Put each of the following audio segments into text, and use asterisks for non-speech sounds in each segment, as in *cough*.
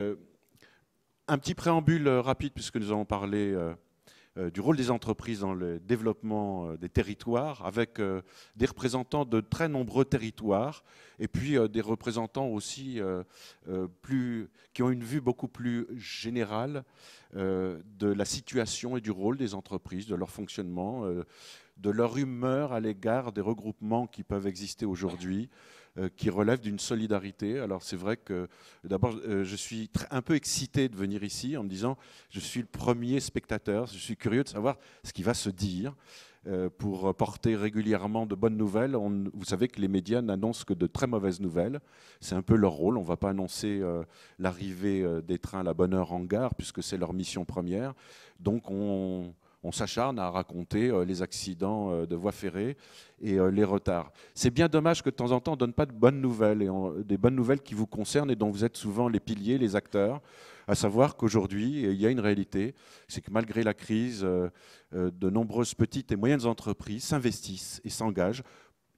un petit préambule rapide, puisque nous avons parlé euh, du rôle des entreprises dans le développement euh, des territoires, avec euh, des représentants de très nombreux territoires, et puis des représentants aussi plus, qui ont une vue beaucoup plus générale de la situation et du rôle des entreprises, de leur fonctionnement, de leur humeur à l'égard des regroupements qui peuvent exister aujourd'hui, euh, qui relèvent d'une solidarité. Alors c'est vrai que d'abord, euh, je suis un peu excité de venir ici en me disant, je suis le premier spectateur, je suis curieux de savoir ce qui va se dire euh, pour porter régulièrement de bonnes nouvelles. vous savez que les médias n'annoncent que de très mauvaises nouvelles. C'est un peu leur rôle. On ne va pas annoncer l'arrivée des trains à la bonne heure en gare, puisque c'est leur mission première. Donc on, on s'acharne à raconter euh, les accidents euh, de voies ferrées et euh, les retards. C'est bien dommage que de temps en temps on ne donne pas de bonnes nouvelles, et des bonnes nouvelles qui vous concernent et dont vous êtes souvent les piliers, les acteurs, à savoir qu'aujourd'hui, il y a une réalité, c'est que malgré la crise, de nombreuses petites et moyennes entreprises s'investissent et s'engagent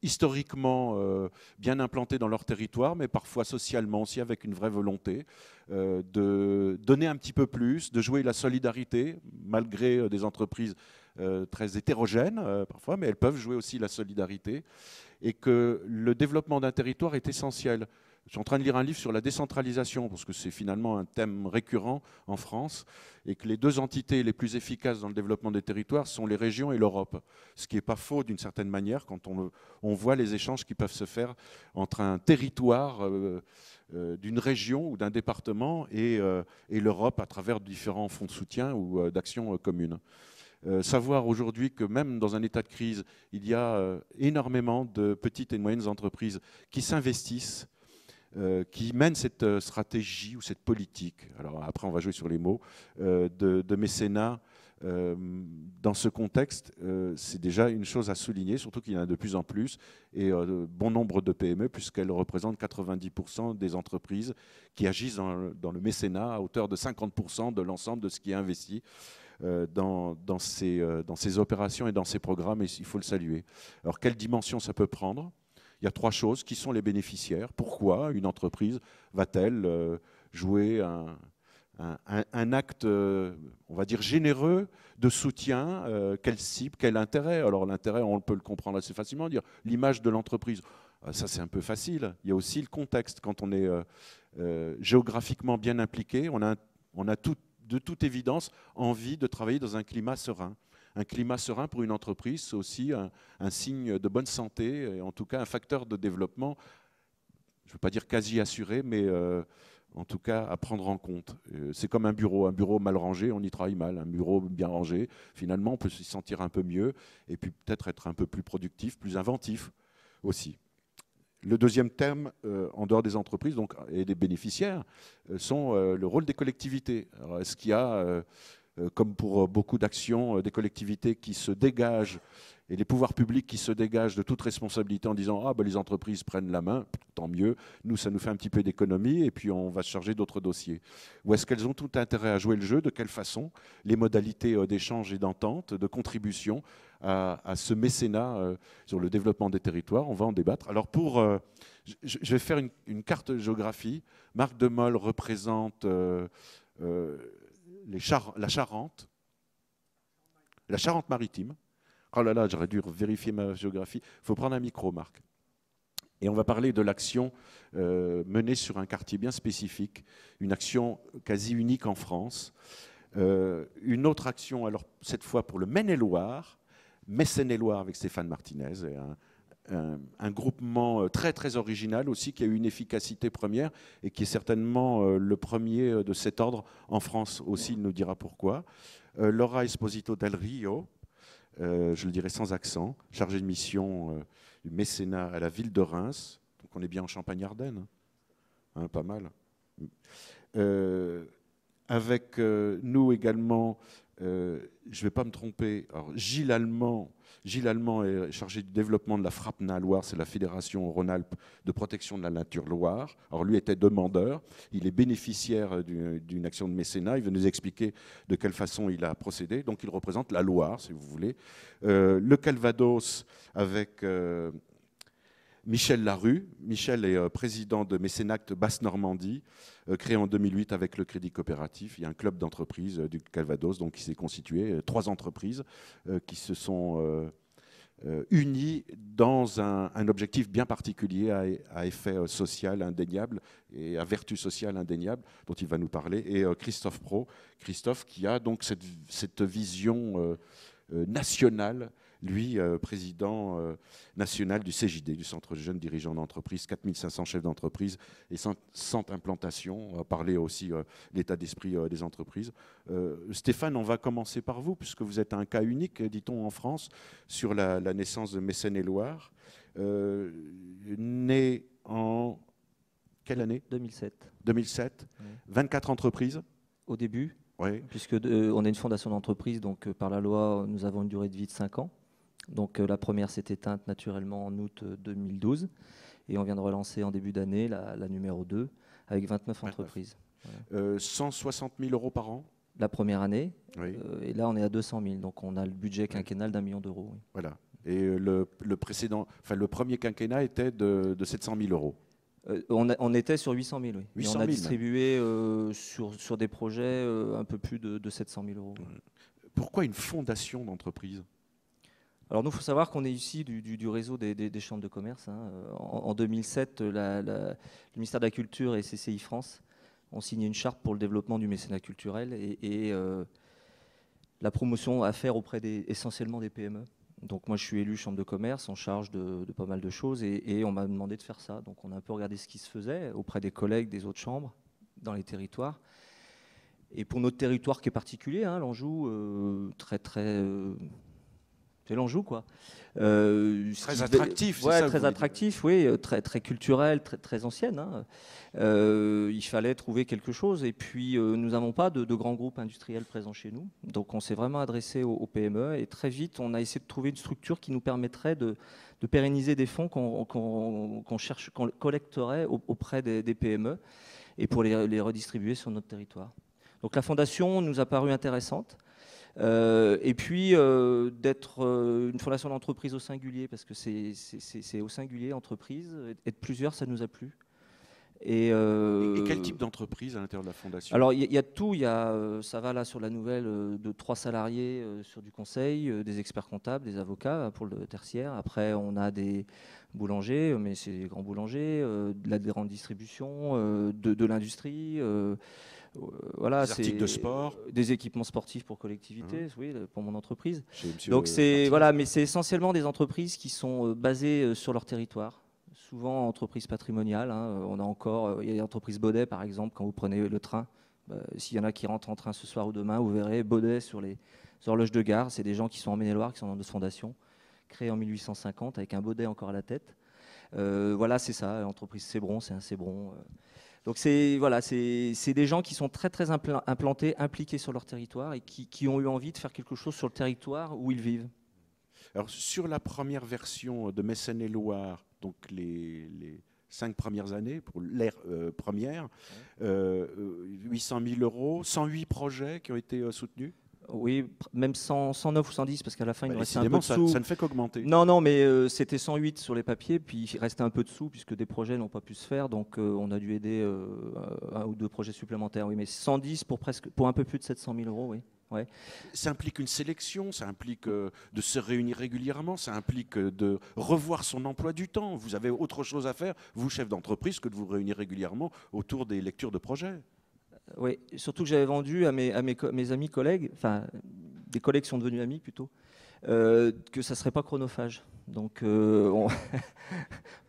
historiquement euh, bien implantés dans leur territoire, mais parfois socialement aussi avec une vraie volonté euh, de donner un petit peu plus, de jouer la solidarité, malgré euh, des entreprises très hétérogènes parfois, mais elles peuvent jouer aussi la solidarité, et que le développement d'un territoire est essentiel. Je suis en train de lire un livre sur la décentralisation, parce que c'est finalement un thème récurrent en France, et que les deux entités les plus efficaces dans le développement des territoires sont les régions et l'Europe. Ce qui n'est pas faux d'une certaine manière quand on, voit les échanges qui peuvent se faire entre un territoire euh, euh, d'une région ou d'un département et, euh, et l'Europe à travers différents fonds de soutien ou d'actions communes. savoir aujourd'hui que même dans un état de crise, il y a énormément de petites et moyennes entreprises qui s'investissent qui mène cette euh, stratégie ou cette politique, alors après on va jouer sur les mots, euh, de, mécénat dans ce contexte, c'est déjà une chose à souligner, surtout qu'il y en a de plus en plus, et bon nombre de PME, puisqu'elles représentent 90% des entreprises qui agissent dans, le mécénat à hauteur de 50% de l'ensemble de ce qui est investi. Dans ces opérations et dans ces programmes, et il faut le saluer. Alors, quelle dimension ça peut prendre? Il y a trois choses. Qui sont les bénéficiaires Pourquoi une entreprise va-t-elle euh, jouer un, acte, euh, on va dire, généreux de soutien euh, Quelle cible Quel intérêt? Alors l'intérêt, on peut le comprendre assez facilement, dire l'image de l'entreprise. Ça, c'est un peu facile. Il y a aussi le contexte. Quand on est géographiquement bien impliqué, on a, on a de toute évidence envie de travailler dans un climat serein un climat serein pour une entreprise, c'est aussi un, signe de bonne santé, et en tout cas un facteur de développement, je ne veux pas dire quasi assuré, mais euh, en tout cas à prendre en compte. Euh, c'est comme un bureau, un bureau mal rangé, on y travaille mal. Un bureau bien rangé, finalement, on peut s'y sentir un peu mieux, et puis peut-être être un peu plus productif, plus inventif aussi. Le deuxième thème, euh, en dehors des entreprises et des bénéficiaires, sont le rôle des collectivités. Est-ce qu'il y a comme pour euh, beaucoup d'actions, euh, des collectivités qui se dégagent et les pouvoirs publics qui se dégagent de toute responsabilité en disant ah ben les entreprises prennent la main, tant mieux, nous ça nous fait un petit peu d'économie et puis on va se charger d'autres dossiers. Ou est-ce qu'elles ont tout intérêt à jouer le jeu? De quelle façon? Les modalités d'échange et d'entente, de contribution à, ce mécénat sur le développement des territoires, on va en débattre. Alors pour, je vais faire une, carte géographie. Marc Demol représente la Charente, la Charente-Maritime. Oh là là, j'aurais dû vérifier ma géographie. Il faut prendre un micro, Marc. Et on va parler de l'action euh, menée sur un quartier bien spécifique, une action quasi unique en France. Euh, une autre action, alors cette fois pour le Maine-et-Loire, Mécène-et-Loire avec Stéphane Martinez, un, groupement euh, très très original aussi qui a eu une efficacité première et qui est certainement euh, le premier euh, de cet ordre en France aussi, il nous dira pourquoi. Laura Esposito del Rio, je le dirai sans accent, chargée de mission du mécénat à la ville de Reims, donc on est bien en Champagne-Ardenne, hein, pas mal. avec nous également, je ne vais pas me tromper, Gilles Allemand, Gilles Allemand est chargé du développement de la FRAPNA Loire, c'est la Fédération Rhône-Alpes de protection de la nature Loire. Alors lui était demandeur, il est bénéficiaire d'une action de mécénat, il veut nous expliquer de quelle façon il a procédé. Donc il représente la Loire, si vous voulez. Euh, le Calvados avec... Euh, Michel Larue. Michel est euh, président de Mécénacte Basse-Normandie, euh, créé en 2008 avec le Crédit Coopératif. Il y a un club d'entreprises du Calvados donc, qui s'est constitué, trois entreprises qui se sont unies dans un, objectif bien particulier à, effet social indéniable et à vertu sociale indéniable, dont il va nous parler, et Christophe Pro. Christophe qui a donc cette vision nationale lui, euh, président euh, national du CJD, du Centre de jeunes dirigeants d'entreprise, 4500 chefs d'entreprise et 100 implantations. On va parler aussi de euh, l'état d'esprit des entreprises. Stéphane, on va commencer par vous, puisque vous êtes un cas unique, dit-on en France, sur la, naissance de Mécène et Loire. né en quelle année? 2007. 2007. 24 entreprises Au début, oui. puisque on est une fondation d'entreprise, donc par la loi, nous avons une durée de vie de 5 ans. Donc euh, la première s'est éteinte naturellement en août 2012 euh, et on vient de relancer en début d'année la, numéro 2 avec 29 entreprises. 160 000 euh, euros par an La première année. et là, on est à 200 000. Donc, on a le budget quinquennal d'un million d'euros. Voilà. Et le, précédent, enfin, le premier quinquennat était de, 700 000 euros. on, était sur 800 000, oui. et on a distribué sur, sur, des projets un peu plus de, de 700 000 euros. Pourquoi une fondation d'entreprise? Alors nous, il faut savoir qu'on est ici du, réseau des, chambres de commerce. Hein. En, 2007, le ministère de la Culture et CCI France ont signé une charte pour le développement du mécénat culturel et, euh, la promotion à faire auprès essentiellement des PME. Donc moi, je suis élu chambre de commerce en charge de, pas mal de choses et, on m'a demandé de faire ça. Donc on a un peu regardé ce qui se faisait auprès des collègues des autres chambres dans les territoires. Et pour notre territoire qui est particulier, hein, l'Anjou, euh, très très euh, c'est l'Anjou, quoi. Euh, très attractif, ouais, très attractif, oui, euh, très très culturel, très très ancienne. Hein. Euh, il fallait trouver quelque chose, et puis nous n'avons pas de, grands groupes industriels présents chez nous, donc on s'est vraiment adressé aux, PME, et très vite on a essayé de trouver une structure qui nous permettrait de, pérenniser des fonds qu'on cherche, qu'on collecterait auprès des, PME, et pour les, les redistribuer sur notre territoire. Donc la fondation nous a paru intéressante. Euh, et puis euh, d'être euh, une fondation d'entreprise au singulier, parce que c'est au singulier, entreprise, être plusieurs, ça nous a plu. Et, quel type d'entreprise à l'intérieur de la fondation? Alors il y, a tout, y a, ça va là sur la nouvelle de trois salariés sur du conseil, des experts comptables, des avocats pour le tertiaire. Après on a des boulangers, mais c'est des grands boulangers, de la grande distribution, de, de l'industrie. Euh, voilà, des articles de sport, des équipements sportifs pour collectivités, hein. oui, pour mon entreprise. Donc c'est voilà, mais c'est essentiellement des entreprises qui sont euh, basées euh, sur leur territoire. Souvent entreprises patrimoniales. Hein. On a encore, il y a l'entreprise Baudet par exemple. Quand vous prenez le train, bah, s'il y en a qui rentrent en train ce soir ou demain, vous verrez Baudet sur les horloges de gare. C'est des gens qui sont en Maine-et-Loire, qui sont dans notre fondation, créée en 1850 avec un Baudet encore à la tête. voilà, c'est ça. L'entreprise Cébron, c'est un Cébron. Donc c'est voilà, c'est des gens qui sont très très implantés, impliqués sur leur territoire et qui, ont eu envie de faire quelque chose sur le territoire où ils vivent. Alors sur la première version de Mécène et Loire, donc les, cinq premières années pour l'ère euh, première, 800 000 euh, euros, 108 projets qui ont été euh, soutenus? Oui, même 109 ou 110, parce qu'à la fin, il bah, restait un peu de sous. Ça ne fait qu'augmenter. Non, non, mais euh, c'était 108 sur les papiers, puis il restait un peu de sous, puisque des projets n'ont pas pu se faire, donc euh, on a dû aider euh, un ou deux projets supplémentaires. Oui, mais 110 pour, presque, pour un peu plus de 700 000 euros, oui. Ouais. Ça implique une sélection, ça implique de se réunir régulièrement, ça implique de revoir son emploi du temps. Vous avez autre chose à faire, vous, chef d'entreprise, que de vous réunir régulièrement autour des lectures de projets. Oui, surtout que j'avais vendu à mes, mes, amis collègues, enfin des collègues qui sont devenus amis plutôt, euh, que ça ne serait pas chronophage. Donc, euh,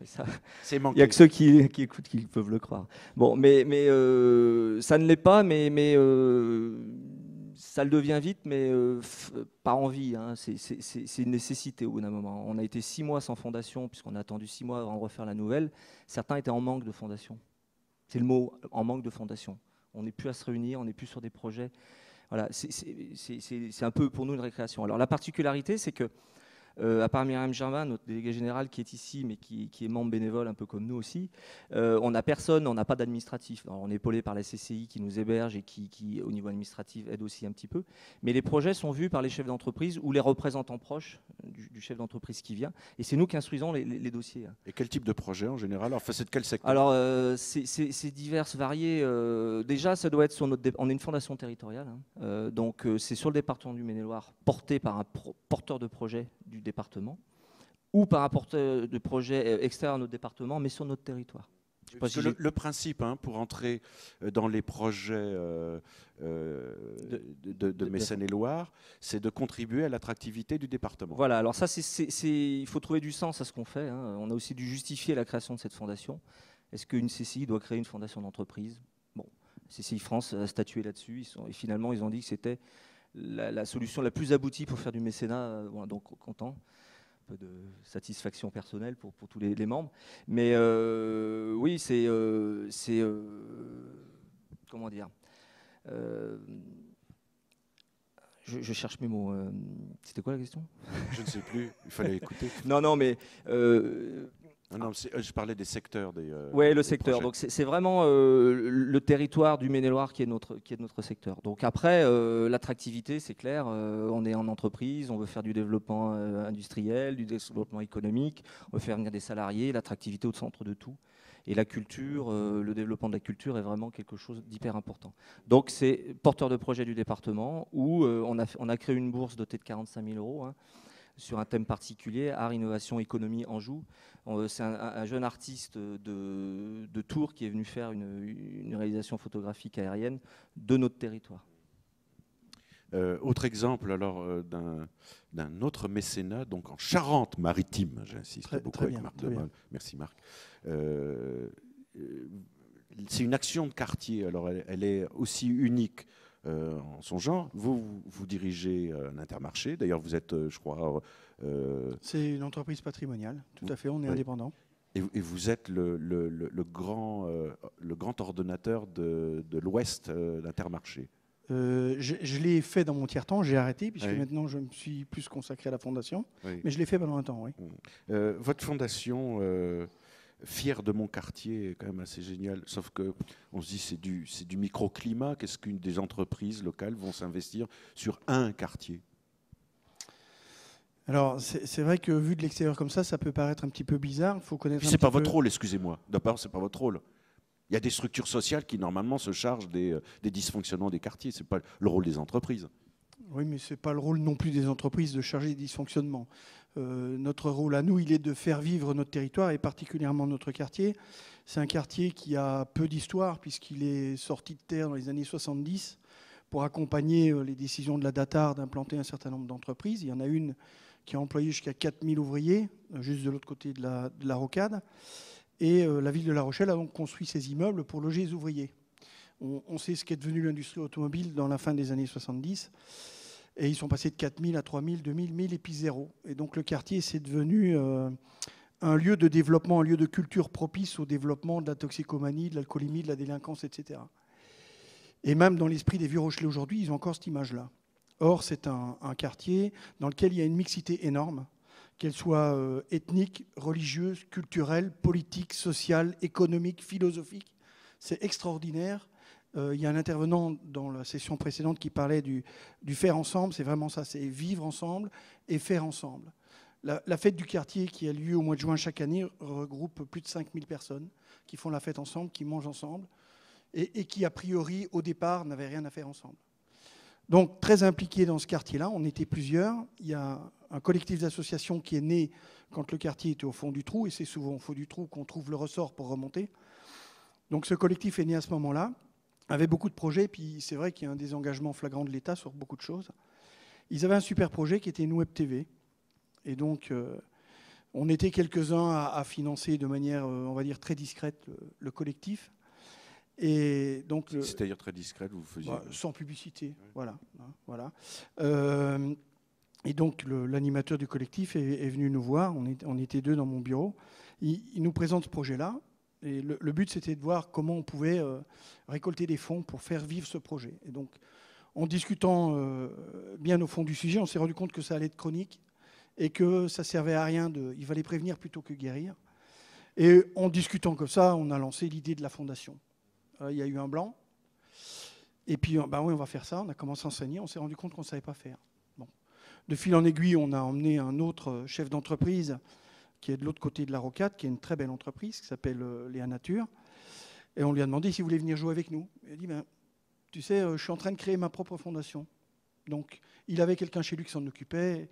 *laughs* il n'y a que ceux qui, écoutent qui peuvent le croire. Bon, mais, mais euh, ça ne l'est pas, mais, mais ça le devient vite, mais pas envie. Hein. C'est une nécessité au bout d'un moment. On a été six mois sans fondation, puisqu'on a attendu six mois avant de refaire la nouvelle. Certains étaient en manque de fondation. C'est le mot, en manque de fondation on n'est plus à se réunir, on n'est plus sur des projets. Voilà, c'est un peu pour nous une récréation. Alors la particularité, c'est que Euh, à part Myriam Germain, notre délégué général qui est ici, mais qui, est membre bénévole un peu comme nous aussi, euh, on n'a personne, on n'a pas d'administratif. On est épaulé par la CCI qui nous héberge et qui, au niveau administratif, aide aussi un petit peu. Mais les projets sont vus par les chefs d'entreprise ou les représentants proches du, chef d'entreprise qui vient. Et c'est nous qui instruisons les, dossiers. Hein. Et quel type de projet en général? Enfin, c'est de quel secteur? Alors, euh, c'est divers, variés. déjà, ça doit être sur notre. On est une fondation territoriale. Hein. donc, c'est sur le département du Maine-et-Loire, porté par un porteur de projet du département ou par un porteur de projet euh, extérieur à notre département, mais sur notre territoire. le, principe hein, pour entrer euh, dans les projets euh, de, de, et loire c'est de contribuer à l'attractivité du département. Voilà, alors ça, il faut trouver du sens à ce qu'on fait. Hein. On a aussi dû justifier la création de cette fondation. Est-ce qu'une CCI doit créer une fondation d'entreprise? Bon, CCI France a statué là-dessus. Et finalement, ils ont dit que c'était la, solution la plus aboutie pour faire du mécénat. Euh, donc content. Un peu de satisfaction personnelle pour, pour tous les, membres. Mais euh, oui, c'est. Euh, c'est comment dire je, cherche mes mots. C'était quoi la question? Je ne sais plus. Il fallait écouter. *laughs* non, non, mais non, euh, je parlais des secteurs. Des, euh, oui, le secteur. Donc c'est vraiment euh, le territoire du Maine-et-Loire qui, est notre, qui est notre secteur. Donc après, l'attractivité, c'est clair. on est en entreprise, on veut faire du développement industriel, du développement économique, on veut faire venir des salariés, l'attractivité au centre de tout. Et la culture, le développement de la culture est vraiment quelque chose d'hyper important. Donc c'est porteur de projet du département où on, a, on a créé une bourse dotée de 45 000 euros. Hein, sur un thème particulier, art, innovation, économie, Anjou. C'est un, jeune artiste de, Tours qui est venu faire une, réalisation photographique aérienne de notre territoire. Euh, autre exemple alors euh, d'un autre mécénat, donc en Charente-Maritime, j'insiste beaucoup avec Marc Merci Marc. Euh, c'est une action de quartier, alors elle est aussi unique euh, en son genre. Vous, vous, dirigez euh, un intermarché. D'ailleurs, vous êtes, euh, je crois. C'est une entreprise patrimoniale, tout à fait. On est indépendant. Et, vous êtes le, le, le, grand, le grand ordonnateur de, de l'Ouest d'Intermarché. je, je l'ai fait dans mon tiers-temps, j'ai arrêté, puisque maintenant je me suis plus consacré à la fondation. Mais je l'ai fait pendant un temps, oui. votre fondation fier de mon quartier quand même assez génial. Sauf que on se dit c'est du c'est du microclimat. Qu'est-ce qu'une des entreprises locales vont s'investir sur un quartier? Alors, c'est vrai que vu de l'extérieur comme ça, ça peut paraître un petit peu bizarre. Il faut connaître. C'est pas votre rôle, excusez-moi. D'abord, c'est pas votre rôle. Il y a des structures sociales qui normalement se chargent des, des dysfonctionnements des quartiers. C'est pas le rôle des entreprises. Oui, mais ce n'est pas le rôle non plus des entreprises de charger des dysfonctionnements. Euh, notre rôle à nous, il est de faire vivre notre territoire et particulièrement notre quartier. C'est un quartier qui a peu d'histoire puisqu'il est sorti de terre dans les années 70 pour accompagner euh, les décisions de la DATAR d'implanter un certain nombre d'entreprises. Il y en a une qui a employé jusqu'à 4000 ouvriers, euh, juste de l'autre côté de la, rocade. Et la ville de La Rochelle a donc construit ces immeubles pour loger les ouvriers. On, on sait ce qu'est devenu l'industrie automobile dans la fin des années 70. Et ils sont passés de 4000 à 3000, 2000, 1000 et puis zéro. Et donc le quartier, c'est devenu euh, un lieu de développement, un lieu de culture propice au développement de la toxicomanie, de l'alcoolémie, de la délinquance, etc. Et même dans l'esprit des vieux Rochelais aujourd'hui, ils ont encore cette image-là. Or, c'est un, quartier dans lequel il y a une mixité énorme, qu'elle soit euh, ethnique, religieuse, culturelle, politique, sociale, économique, philosophique. C'est extraordinaire. Euh, il y a un intervenant dans la session précédente qui parlait du, faire ensemble. C'est vraiment ça, c'est vivre ensemble et faire ensemble. La, fête du quartier qui a lieu au mois de juin chaque année regroupe plus de 5000 personnes qui font la fête ensemble, qui mangent ensemble et, qui, a priori, au départ, n'avaient rien à faire ensemble. Donc, très impliqués dans ce quartier-là, on était plusieurs. Il y a un collectif d'associations qui est né quand le quartier était au fond du trou, et c'est souvent au fond du trou qu'on trouve le ressort pour remonter. Donc, ce collectif est né à ce moment-là avait beaucoup de projets, puis c'est vrai qu'il y a un désengagement flagrant de l'État sur beaucoup de choses. Ils avaient un super projet qui était une web TV. Et donc, euh, on était quelques-uns à, financer de manière, euh, on va dire, très discrète le, collectif. Et donc, c'est-à-dire très discrète, vous faisiez bah, sans publicité, voilà, hein, voilà. Euh, et donc l'animateur du collectif est, venu nous voir. On, on, était deux dans mon bureau. il nous présente ce projet-là. Et le, but, c'était de voir comment on pouvait euh, récolter des fonds pour faire vivre ce projet. Et donc, en discutant euh, bien au fond du sujet, on s'est rendu compte que ça allait être chronique et que ça servait à rien de. Il fallait prévenir plutôt que guérir. Et en discutant comme ça, on a lancé l'idée de la fondation. Euh, il y a eu un blanc. Et puis, bah oui, on va faire ça. On a commencé à enseigner. On s'est rendu compte qu'on ne savait pas faire. De fil en aiguille, on a emmené un autre chef d'entreprise qui est de l'autre côté de la rocade, qui est une très belle entreprise qui s'appelle euh, Léa Nature. Et on lui a demandé s'il voulait venir jouer avec nous. Il a dit ben, Tu sais, euh, je suis en train de créer ma propre fondation. Donc, il avait quelqu'un chez lui qui s'en occupait,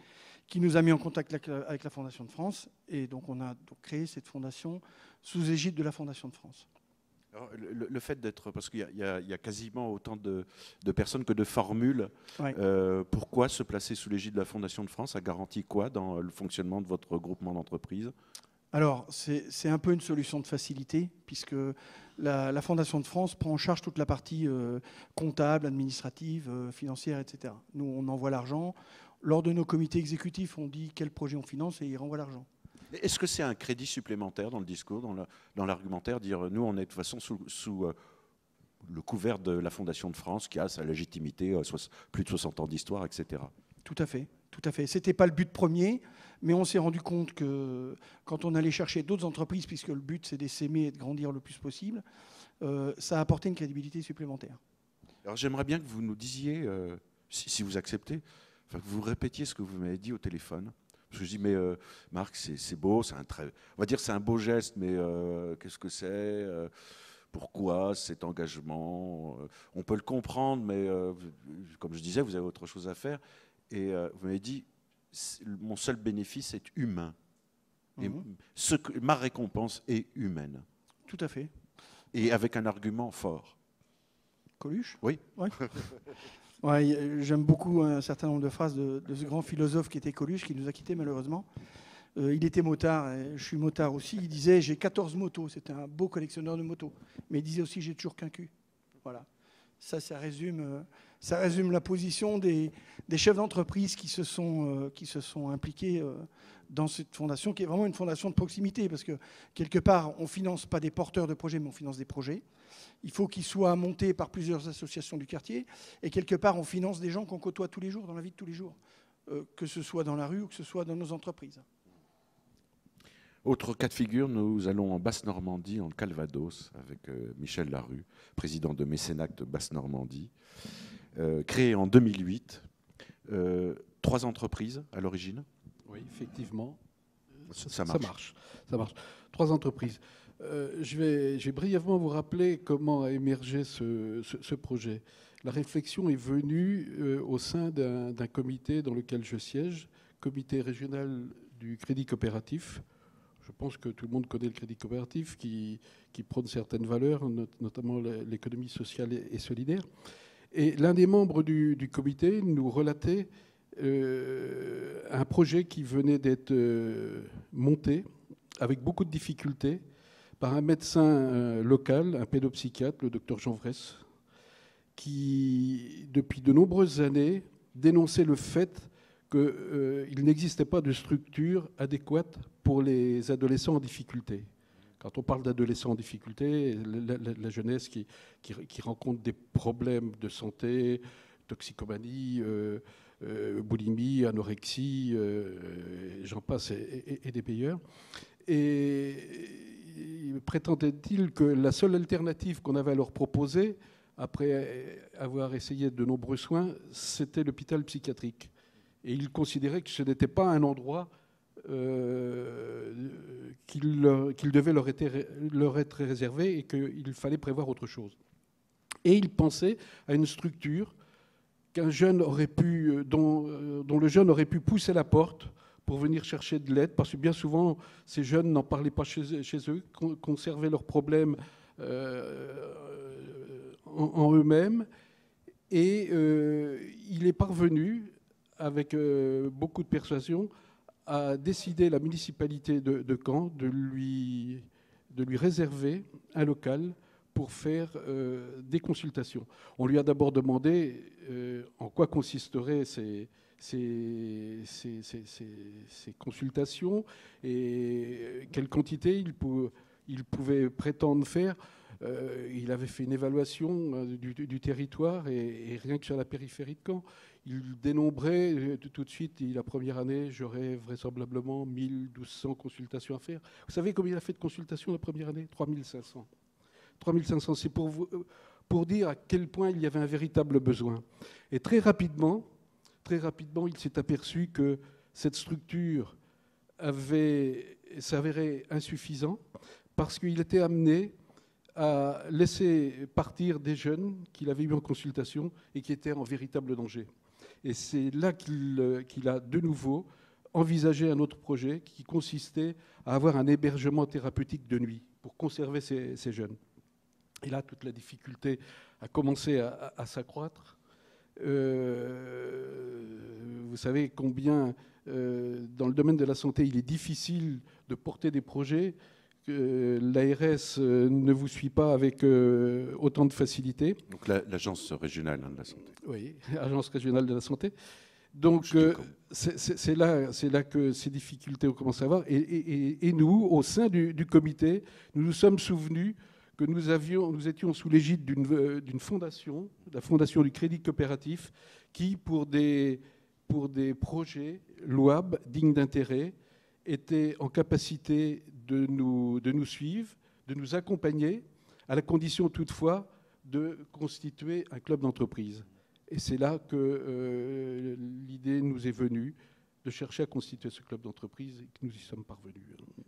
qui nous a mis en contact avec la Fondation de France. Et donc, on a créé cette fondation sous égide de la Fondation de France. Le, fait d'être, parce qu'il y, a quasiment autant de, personnes que de formules, euh, pourquoi se placer sous l'égide de la Fondation de France? Ça garantit quoi dans le fonctionnement de votre groupement d'entreprise? Alors, c'est un peu une solution de facilité, puisque la, Fondation de France prend en charge toute la partie euh, comptable, administrative, euh, financière, etc. Nous, on envoie l'argent. Lors de nos comités exécutifs, on dit quel projet on finance et ils renvoient l'argent. Est-ce que c'est un crédit supplémentaire dans le discours, dans l'argumentaire, dire nous, on est de toute façon sous, euh, le couvert de la Fondation de France, qui a sa légitimité, plus de 60 ans d'histoire, etc. Tout à fait, tout à fait. C'était pas le but premier. Mais on s'est rendu compte que quand on allait chercher d'autres entreprises, puisque le but c'est d'essaimer et de grandir le plus possible, euh, ça a apporté une crédibilité supplémentaire. Alors j'aimerais bien que vous nous disiez, euh, si, vous acceptez, que vous répétiez ce que vous m'avez dit au téléphone. Parce que je dis, mais euh, Marc, c'est beau, c'est un très, on va dire c'est un beau geste, mais qu'est-ce que c'est Pourquoi cet engagement On peut le comprendre, mais comme je disais, vous avez autre chose à faire. Et vous m'avez dit, mon seul bénéfice est humain. Et mhm. ce que, ma récompense est humaine. Tout à fait. Et avec un argument fort. Coluche? Oui. Ouais. *laughs* J'aime beaucoup un certain nombre de phrases de, ce grand philosophe qui était Coluche, qui nous a quittés malheureusement. Euh, il était motard, je suis motard aussi. Il disait J'ai 14 motos. C'était un beau collectionneur de motos. Mais il disait aussi J'ai toujours qu'un cul. Voilà. Ça, ça résume, euh, ça résume la position des, chefs d'entreprise qui, se sont, euh, impliqués dans cette fondation, qui est vraiment une fondation de proximité, parce que quelque part, on ne finance pas des porteurs de projets, mais on finance des projets. Il faut qu'ils soient montés par plusieurs associations du quartier, et quelque part, on finance des gens qu'on côtoie tous les jours, dans la vie de tous les jours, que ce soit dans la rue ou que ce soit dans nos entreprises. Autre cas de figure, nous allons en Basse-Normandie, en Calvados, avec euh, Michel Larue, président de Mécénac de Basse-Normandie, euh, créé en 2008. Euh, trois entreprises à l'origine Oui, effectivement. Ça, marche. ça, marche. Trois entreprises. Je, vais, je, vais, brièvement vous rappeler comment a émergé ce, projet. La réflexion est venue au sein d'un comité dans lequel je siège, comité régional du crédit coopératif, je pense que tout le monde connaît le crédit coopératif qui, prône certaines valeurs, notamment l'économie sociale et solidaire. Et l'un des membres du, comité nous relatait euh, un projet qui venait d'être euh, monté avec beaucoup de difficultés par un médecin euh, local, un pédopsychiatre, le docteur Jean Vresse, qui, depuis de nombreuses années, dénonçait le fait qu'il n'existait pas de structure adéquate pour les adolescents en difficulté. Quand on parle d'adolescents en difficulté, la, jeunesse qui, qui, rencontre des problèmes de santé, toxicomanie, euh, euh, boulimie, anorexie, euh, j'en passe, et, des meilleurs. Et prétendait-il que la seule alternative qu'on avait à leur proposer, après avoir essayé de nombreux soins, c'était l'hôpital psychiatrique. Et il considérait que ce n'était pas un endroit euh, qu'il devait leur, être réservé et qu'il fallait prévoir autre chose. Et il pensait à une structure qu'un jeune aurait pu, dont, le jeune aurait pu pousser la porte pour venir chercher de l'aide, parce que bien souvent, ces jeunes n'en parlaient pas chez, eux, conservaient leurs problèmes en, eux-mêmes. Et il est parvenu, avec beaucoup de persuasion, a décidé la municipalité de, Caen de lui, de lui réserver un local pour faire euh, des consultations. On lui a d'abord demandé euh, en quoi consisteraient ces, ces, consultations et quelle quantité il, pouvait prétendre faire. il avait fait une évaluation du, territoire et, rien que sur la périphérie de Caen, il dénombrait tout de suite, la première année, j'aurais vraisemblablement 1200 consultations à faire. Vous savez combien il a fait de consultations la première année? 3500. 3500, c'est pour dire à quel point il y avait un véritable besoin. Et très rapidement, très rapidement, il s'est aperçu que cette structure avait s'avérait insuffisant parce qu'il était amené à laisser partir des jeunes qu'il avait eu en consultation et qui étaient en véritable danger. Et c'est là qu'il a de nouveau envisagé un autre projet qui consistait à avoir un hébergement thérapeutique de nuit pour conserver ces, jeunes. Et là, toute la difficulté a commencé à, s'accroître. Euh, vous savez combien, euh, dans le domaine de la santé, il est difficile de porter des projets que l'ARS euh, ne vous suit pas avec autant de facilité. Donc l'agence régionale de la santé. Oui, *laughs* l'agence régionale de la santé. Donc c'est là, là que ces difficultés ont commencé à avoir. Et, nous, au sein du, du, comité, nous nous sommes souvenus que nous, avions, étions sous l'égide d'une fondation, la fondation du Crédit Coopératif, qui, pour des, projets louables, dignes d'intérêt, était en capacité de nous, de nous suivre, de nous accompagner, à la condition toutefois de constituer un club d'entreprise. Et c'est là que euh, l'idée nous est venue de chercher à constituer ce club d'entreprise et que nous y sommes parvenus.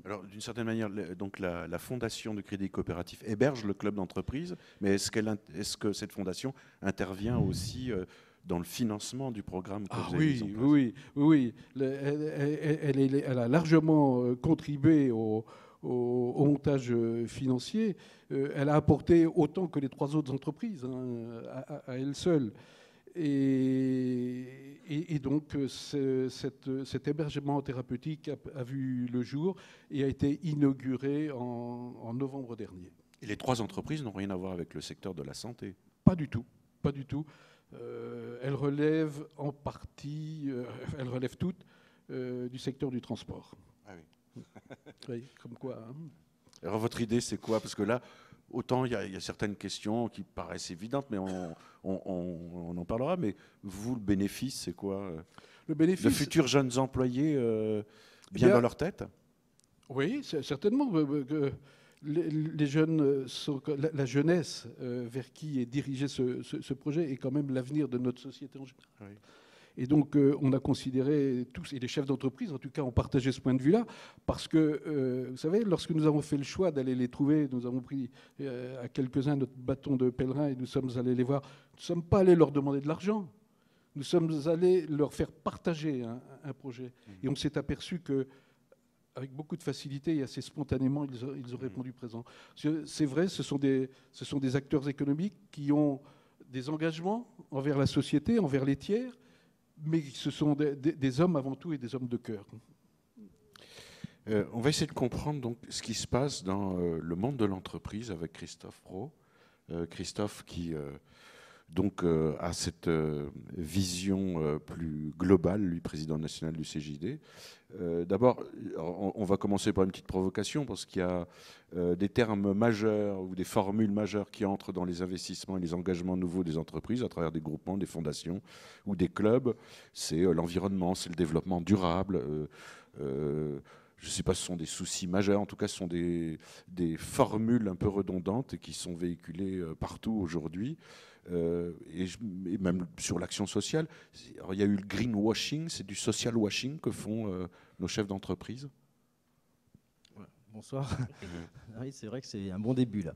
Alors, d'une certaine manière, donc la, fondation du Crédit Coopératif héberge le club d'entreprise, mais est-ce, qu'elle, est-ce que cette fondation intervient aussi euh, dans le financement du programme que ah vous avez oui, oui, oui, elle, elle, a largement euh, contribué au, au, montage euh, financier. elle a apporté autant que les trois autres entreprises hein, à, à, elle seule. Et, donc euh, cet hébergement thérapeutique a, vu le jour et a été inauguré en, novembre dernier. Et les trois entreprises n'ont rien à voir avec le secteur de la santé Pas du tout, pas du tout. Euh, elles relèvent en partie, euh, elles relèvent toutes du secteur du transport. Ah oui. oui comme quoi. Hein. Alors votre idée, c'est quoi? Parce que là, Autant il y, a certaines questions qui paraissent évidentes, mais on, en parlera. Mais vous, le bénéfice, c'est quoi euh, Le bénéfice. De futurs jeunes employés euh, bien, dans leur tête? Oui, certainement. Euh, les, jeunes, la, jeunesse vers qui est dirigé ce, projet est quand même l'avenir de notre société en général. Et donc, euh, on a considéré tous, et les chefs d'entreprise en tout cas, ont partagé ce point de vue-là, parce que, euh, vous savez, lorsque nous avons fait le choix d'aller les trouver, nous avons pris euh, à quelques-uns notre bâton de pèlerin et nous sommes allés les voir. Nous ne sommes pas allés leur demander de l'argent. Nous sommes allés leur faire partager un, projet. Mmh. Et on s'est aperçu que avec beaucoup de facilité et assez spontanément, ils, ont, ils ont mmh. répondu présent. C'est vrai, ce sont, des, ce sont des acteurs économiques qui ont des engagements envers la société, envers les tiers, mais ce sont des, hommes avant tout et des hommes de cœur. Euh, on va essayer de comprendre donc ce qui se passe dans euh, le monde de l'entreprise avec Christophe Pro. Euh, Christophe qui donc a cette vision plus globale, lui président national du CJD. D'abord, on, va commencer par une petite provocation parce qu'il y a des termes majeurs ou des formules majeures qui entrent dans les investissements et les engagements nouveaux des entreprises à travers des groupements, des fondations ou des clubs. C'est l'environnement, c'est le développement durable je ne sais pas ce sont des soucis majeurs, en tout cas ce sont des, formules un peu redondantes qui sont véhiculées euh, partout aujourd'hui. Euh, et, même sur l'action sociale. il y a eu le greenwashing, c'est du social washing que font euh, nos chefs d'entreprise. Bonsoir. *laughs* oui, c'est vrai que c'est un bon début là.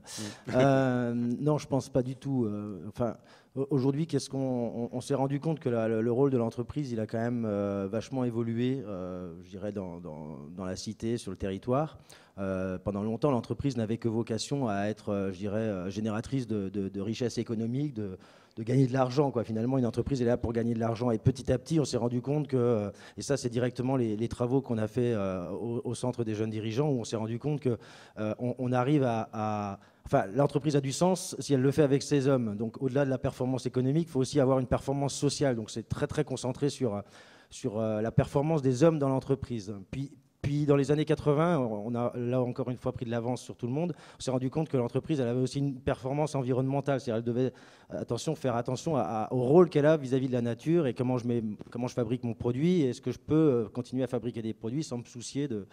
Euh, non, je pense pas du tout. Enfin, aujourd'hui, qu'est-ce qu'on on, s'est rendu compte que le, rôle de l'entreprise, il a quand même euh, vachement évolué, je dirais, dans, la cité, sur le territoire. pendant longtemps, l'entreprise n'avait que vocation à être, je dirais, génératrice de, richesses économiques, de gagner de l'argent. Quoi. Finalement, une entreprise est là pour gagner de l'argent. Et petit à petit, on s'est rendu compte que, euh, et ça, c'est directement les, travaux qu'on a fait euh, au, Centre des jeunes dirigeants, où on s'est rendu compte euh, on, arrive à, Enfin, l'entreprise a du sens si elle le fait avec ses hommes. Donc, au-delà de la performance économique, il faut aussi avoir une performance sociale. Donc, c'est très, très concentré sur, sur la performance des hommes dans l'entreprise. Puis, Puis dans les années 80, on a là encore une fois pris de l'avance sur tout le monde. On s'est rendu compte que l'entreprise, elle avait aussi une performance environnementale. C'est-à-dire elle devait attention, faire attention au rôle qu'elle a vis-à-vis de la nature et comment je, fabrique mon produit. Est-ce que je peux euh, continuer à fabriquer des produits sans me soucier de,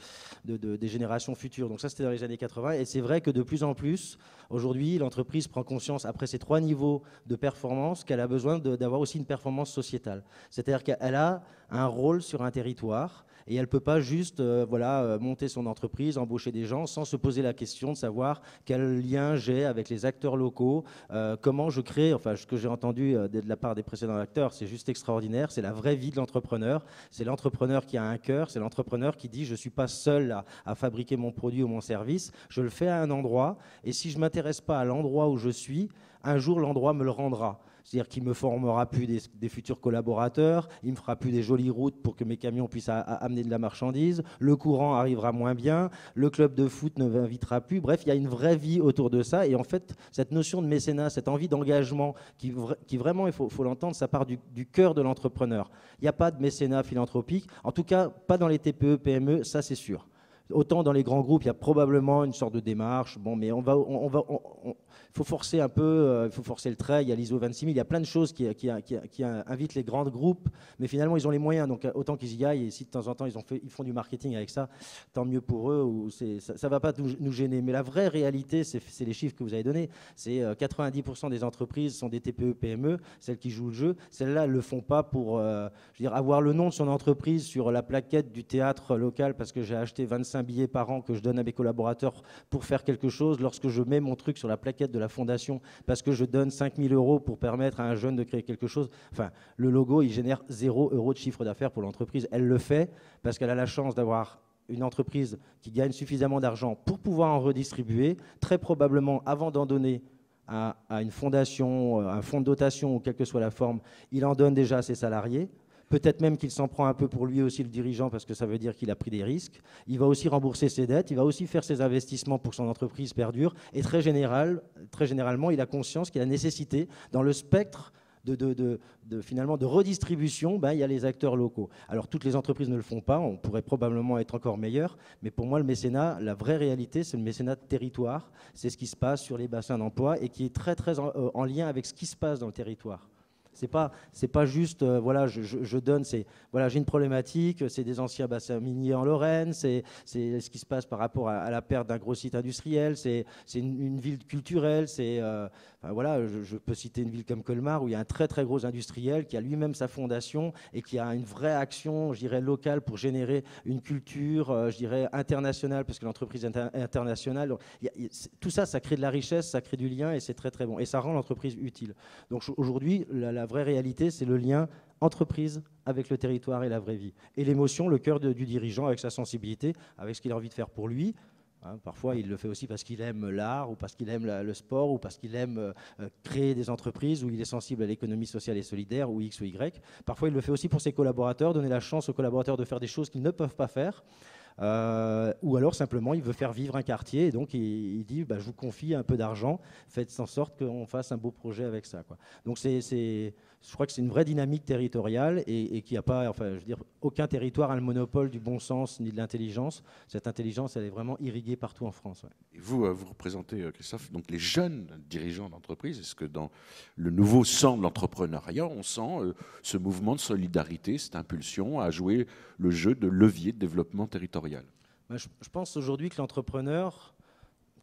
des générations futures Donc ça, c'était dans les années 80. Et c'est vrai que de plus en plus, aujourd'hui, l'entreprise prend conscience, après ces trois niveaux de performance, qu'elle a besoin d'avoir aussi une performance sociétale. C'est-à-dire qu'elle a un rôle sur un territoire et elle ne peut pas juste euh, voilà, euh, monter son entreprise, embaucher des gens sans se poser la question de savoir quel lien j'ai avec les acteurs locaux, euh, comment je crée, enfin ce que j'ai entendu de la part des précédents acteurs, c'est juste extraordinaire, c'est la vraie vie de l'entrepreneur, c'est l'entrepreneur qui a un cœur, c'est l'entrepreneur qui dit je ne suis pas seul à, à, fabriquer mon produit ou mon service, je le fais à un endroit et si je ne m'intéresse pas à l'endroit où je suis, un jour l'endroit me le rendra. C'est-à-dire qu'il me formera plus des, futurs collaborateurs, il me fera plus des jolies routes pour que mes camions puissent amener de la marchandise, le courant arrivera moins bien, le club de foot ne m'invitera plus. Bref, il y a une vraie vie autour de ça. Et en fait, cette notion de mécénat, cette envie d'engagement, qui, vraiment, il faut, l'entendre, ça part du, cœur de l'entrepreneur. Il n'y a pas de mécénat philanthropique, en tout cas pas dans les TPE, PME, ça c'est sûr. Autant dans les grands groupes, il y a probablement une sorte de démarche. Bon, mais on, va, il faut forcer un peu, euh, il faut forcer le trait. Il y a l'ISO 26000, il y a plein de choses qui, invitent les grands groupes, mais finalement ils ont les moyens, donc euh, autant qu'ils y aillent. Et si de temps en temps ils, font du marketing avec ça, tant mieux pour eux. Ça ne va pas nous, gêner. Mais la vraie réalité, c'est les chiffres que vous avez donnés. C'est 90% euh, des entreprises sont des TPE, PME, celles qui jouent le jeu. Celles-là, elles le font pas pour, dire, avoir le nom de son entreprise sur la plaquette du théâtre local parce que j'ai acheté 25 billets par an que je donne à mes collaborateurs pour faire quelque chose. Lorsque je mets mon truc sur la plaquette de la fondation parce que je donne 5000 euros pour permettre à un jeune de créer quelque chose. Enfin, le logo, il génère 0 euros de chiffre d'affaires pour l'entreprise. Elle le fait parce qu'elle a la chance d'avoir une entreprise qui gagne suffisamment d'argent pour pouvoir en redistribuer, très probablement avant d'en donner à, à, une fondation, un fonds de dotation ou quelle que soit la forme, il en donne déjà à ses salariés. Peut-être même qu'il s'en prend un peu pour lui aussi, le dirigeant, parce que ça veut dire qu'il a pris des risques. Il va aussi rembourser ses dettes, il va aussi faire ses investissements pour que son entreprise perdure. Et très, général, très généralement, il a conscience qu'il a nécessité, dans le spectre de, finalement de redistribution, ben, il y a les acteurs locaux. Alors toutes les entreprises ne le font pas, on pourrait probablement être encore meilleur, mais pour moi le mécénat, la vraie réalité, c'est le mécénat de territoire, c'est ce qui se passe sur les bassins d'emploi et qui est très très en lien avec ce qui se passe dans le territoire. C'est pas, c'est pas juste, euh, voilà, je, donne, c'est, voilà, j'ai une problématique, c'est des anciens bassins miniers en Lorraine, c'est, c'est ce qui se passe par rapport à, la perte d'un gros site industriel, c'est, c'est une, ville culturelle, c'est, euh, voilà, je, peux citer une ville comme Colmar où il y a un très très gros industriel qui a lui-même sa fondation et qui a une vraie action, je dirais, locale pour générer une culture, euh, je dirais, internationale, parce que l'entreprise est internationale. tout ça, ça crée de la richesse, ça crée du lien et c'est très très bon. Et ça rend l'entreprise utile. Donc aujourd'hui, la la vraie réalité, c'est le lien entreprise avec le territoire et la vraie vie. Et l'émotion, le cœur du dirigeant avec sa sensibilité, avec ce qu'il a envie de faire pour lui. Hein, parfois, il le fait aussi parce qu'il aime l'art ou parce qu'il aime le sport ou parce qu'il aime euh, créer des entreprises où il est sensible à l'économie sociale et solidaire ou X ou Y. Parfois, il le fait aussi pour ses collaborateurs, donner la chance aux collaborateurs de faire des choses qu'ils ne peuvent pas faire. Euh, ou alors simplement il veut faire vivre un quartier et donc il, dit bah, je vous confie un peu d'argent, faites en sorte qu'on fasse un beau projet avec ça. Donc c'est, je crois que c'est une vraie dynamique territoriale et, et qu'il n'y a pas, enfin je veux dire, aucun territoire a le monopole du bon sens ni de l'intelligence. Cette intelligence elle est vraiment irriguée partout en France. Et vous, euh, vous représentez euh, Christophe, donc les jeunes dirigeants d'entreprise. Est-ce que dans le nouveau sang de l'entrepreneuriat, on sent ce mouvement de solidarité, cette impulsion à jouer le jeu de levier de développement territorial? Je, pense aujourd'hui que l'entrepreneur,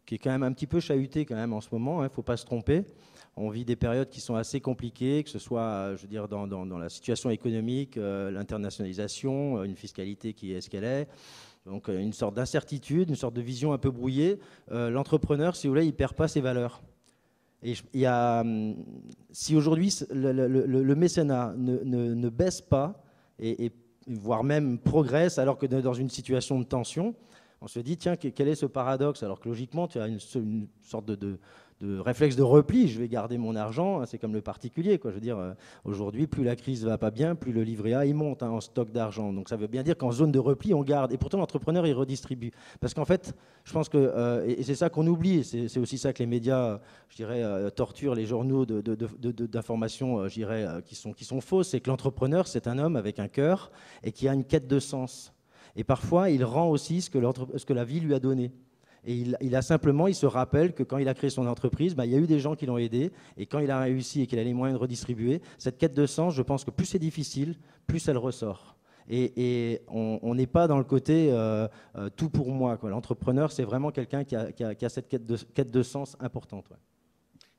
qui est quand même un petit peu chahuté quand même en ce moment, il hein, ne faut pas se tromper, on vit des périodes qui sont assez compliquées, que ce soit je veux dire, dans, la situation économique, euh, l'internationalisation, euh, une fiscalité qui est ce qu'elle est. Donc euh, une sorte d'incertitude, une sorte de vision un peu brouillée. L'entrepreneur, si vous voulez, il perd pas ses valeurs. Et il y a, hum, si aujourd'hui le, mécénat ne, baisse pas et, voire même progresse alors que dans une situation de tension, on se dit, tiens, quel est ce paradoxe? Alors que logiquement, tu as une, sorte de réflexe de repli. Je vais garder mon argent. Hein, c'est comme le particulier. Quoi. Je veux dire, euh, aujourd'hui, plus la crise va pas bien, plus le livret A il monte hein, en stock d'argent. Donc ça veut bien dire qu'en zone de repli, on garde. Et pourtant, l'entrepreneur il redistribue. Parce qu'en fait, je pense que euh, et c'est ça qu'on oublie. C'est aussi ça que les médias, je dirais, euh, torturent les journaux d'informations, je dirais, qui sont qui sont fausses. C'est que l'entrepreneur, c'est un homme avec un cœur et qui a une quête de sens. Et parfois, il rend aussi ce que la vie lui a donné. Et il, a simplement, il se rappelle que quand il a créé son entreprise, bah, il y a eu des gens qui l'ont aidé. Et quand il a réussi et qu'il a les moyens de redistribuer, cette quête de sens, je pense que plus c'est difficile, plus elle ressort. Et, on n'est pas dans le côté euh, euh, tout pour moi. L'entrepreneur, c'est vraiment quelqu'un qui, a, cette quête de, quête de sens importante.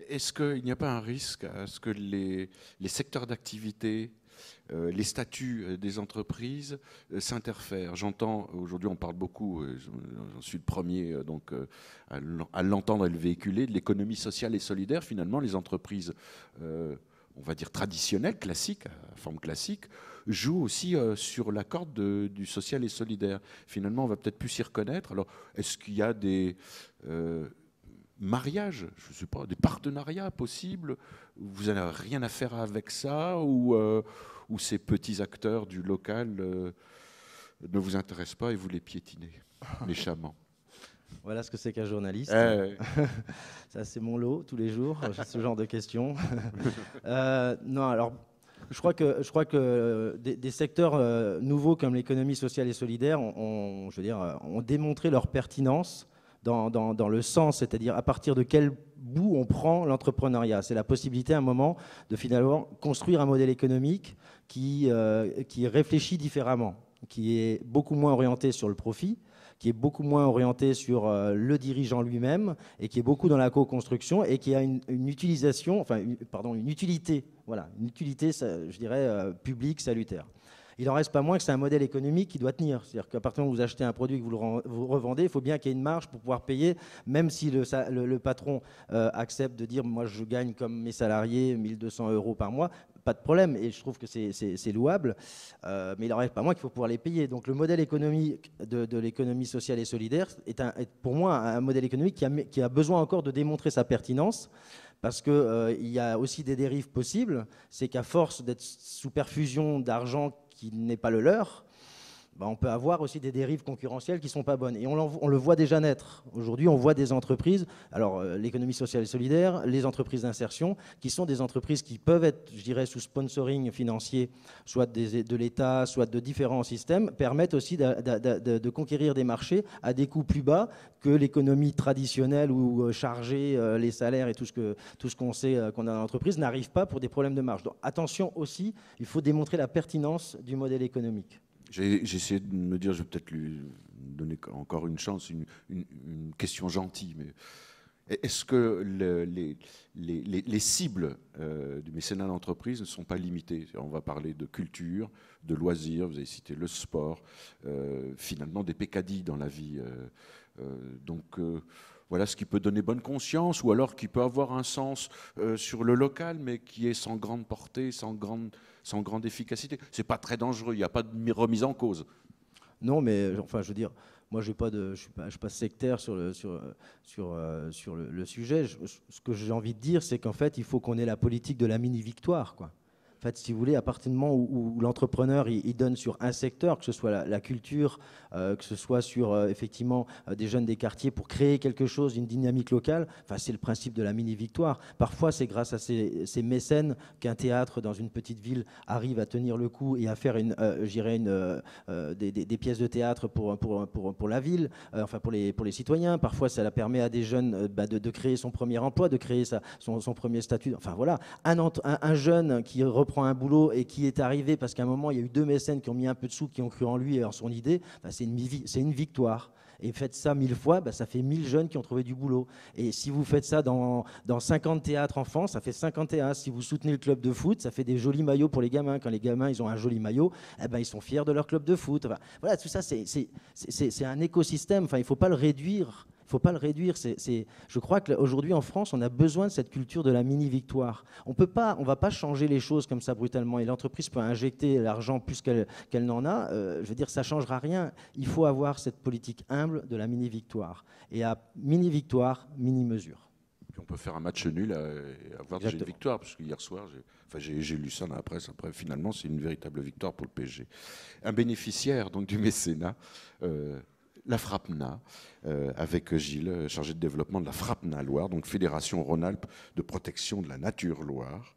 Est-ce qu'il n'y a pas un risque à ce que les, secteurs d'activité, les statuts des entreprises s'interfèrent J'entends, aujourd'hui on parle beaucoup, j'en suis le premier donc, à l'entendre et le véhiculer, de l'économie sociale et solidaire. Finalement, les entreprises, on va dire traditionnelles, classiques, à forme classique, jouent aussi sur la corde du social et solidaire. Finalement, on va peut-être plus s'y reconnaître. Alors, est-ce qu'il y a des mariages, je ne sais pas, des partenariats possibles? Vous n'avez rien à faire avec ça ou, euh, ces petits acteurs du local euh, ne vous intéressent pas et vous les piétinez *laughs* méchamment voilà ce que c'est qu'un journaliste. Eh *laughs* ça, c'est mon lot tous les jours, ce genre de questions. *laughs* Euh, non, alors, je crois que, je crois que des, secteurs nouveaux comme l'économie sociale et solidaire ont, je veux dire, ont démontré leur pertinence dans, le sens, c'est-à-dire à partir de quel bout on prend l'entrepreneuriat. C'est la possibilité à un moment de finalement construire un modèle économique qui, euh, qui réfléchit différemment, qui est beaucoup moins orienté sur le profit, qui est beaucoup moins orienté sur euh, le dirigeant lui-même et qui est beaucoup dans la co-construction et qui a une, utilisation, enfin, pardon, une utilité, voilà, une utilité, je dirais, euh, publique, salutaire il n'en reste pas moins que c'est un modèle économique qui doit tenir. C'est-à-dire qu'à partir du moment où vous achetez un produit et que vous le revendez, il faut bien qu'il y ait une marge pour pouvoir payer, même si le, patron accepte de dire moi je gagne comme mes salariés 1200 euros par mois, pas de problème, et je trouve que c'est louable, euh, mais il n'en reste pas moins qu'il faut pouvoir les payer. Donc le modèle économique de, l'économie sociale et solidaire est, pour moi un modèle économique qui a, qui a besoin encore de démontrer sa pertinence parce qu'il euh, y a aussi des dérives possibles. C'est qu'à force d'être sous perfusion d'argent qui n'est pas le leur, bah, on peut avoir aussi des dérives concurrentielles qui ne sont pas bonnes. Et on, le voit déjà naître. Aujourd'hui, on voit des entreprises, euh, l'économie sociale et solidaire, les entreprises d'insertion, qui sont des entreprises qui peuvent être, je dirais, sous sponsoring financier, soit de l'État, soit de différents systèmes, permettent aussi de, conquérir des marchés à des coûts plus bas que l'économie traditionnelle où euh, charger euh, les salaires et tout ce qu'on sait qu'on a dans l'entreprise n'arrive pas pour des problèmes de marge. Donc attention aussi, il faut démontrer la pertinence du modèle économique. J'ai essayé de me dire, je vais peut-être lui donner encore une chance, une, question gentille, mais est-ce que les, les, cibles euh, du mécénat d'entreprise ne sont pas limitées? On va parler de culture, de loisirs, vous avez cité le sport, euh, finalement des pécadilles dans la vie. Euh, donc voilà ce qui peut donner bonne conscience, ou alors qui peut avoir un sens sur le local, mais qui est sans grande portée, sans grande sans grande efficacité. Pas très dangereux, il n'y a pas de remise en cause. Non, mais enfin, je veux dire, moi, je ne suis, pas, pas sectaire sur le, sur, sur, euh, sur le, sujet. ce que j'ai envie de dire, c'est qu'en fait, il faut qu'on ait la politique de la mini-victoire. Quoi. En fait, si vous voulez, à partir du moment où, l'entrepreneur il, donne sur un secteur, que ce soit la, culture, euh, que ce soit sur euh, effectivement euh, des jeunes des quartiers pour créer quelque chose, une dynamique locale, enfin, c'est le principe de la mini-victoire. Parfois, c'est grâce à ces, mécènes qu'un théâtre dans une petite ville arrive à tenir le coup et à faire une, une, des, pièces de théâtre pour, pour, pour, pour la ville, enfin pour les, pour les citoyens. Parfois, ça la permet à des jeunes bah, de, créer son premier emploi, de créer sa, son, son, premier statut. Enfin voilà, un, un, un jeune qui prend un boulot et qui est arrivé parce qu'à un moment, il y a eu deux mécènes qui ont mis un peu de sous, qui ont cru en lui et en son idée, bah, c'est une, une, victoire. Et faites ça mille fois, bah, ça fait mille jeunes qui ont trouvé du boulot. Et si vous faites ça dans, dans 50 théâtres en France, ça fait 50 théâtres. Si vous soutenez le club de foot, ça fait des jolis maillots pour les gamins. Quand les gamins ils ont un joli maillot, eh ben, ils sont fiers de leur club de foot. voilà, tout ça, c'est un écosystème. Enfin, il ne faut pas le réduire faut pas le réduire. je crois qu'aujourd'hui en France, on a besoin de cette culture de la mini-victoire. On ne va pas changer les choses comme ça brutalement. Et l'entreprise peut injecter l'argent plus qu'elle n'en a. Euh, je veux dire, ça ne changera rien. Il faut avoir cette politique humble de la mini-victoire. Et à mini-victoire, mini-mesure. On peut faire un match nul et avoir déjà une victoire, parce que hier soir, j'ai lu ça dans la presse. Après, finalement, c'est une véritable victoire pour le PSG. Un bénéficiaire donc du mécénat. Euh, la FRAPNA, euh, avec Gilles, chargé de développement de la FRAPNA Loire, donc Fédération Rhône-Alpes de protection de la nature Loire.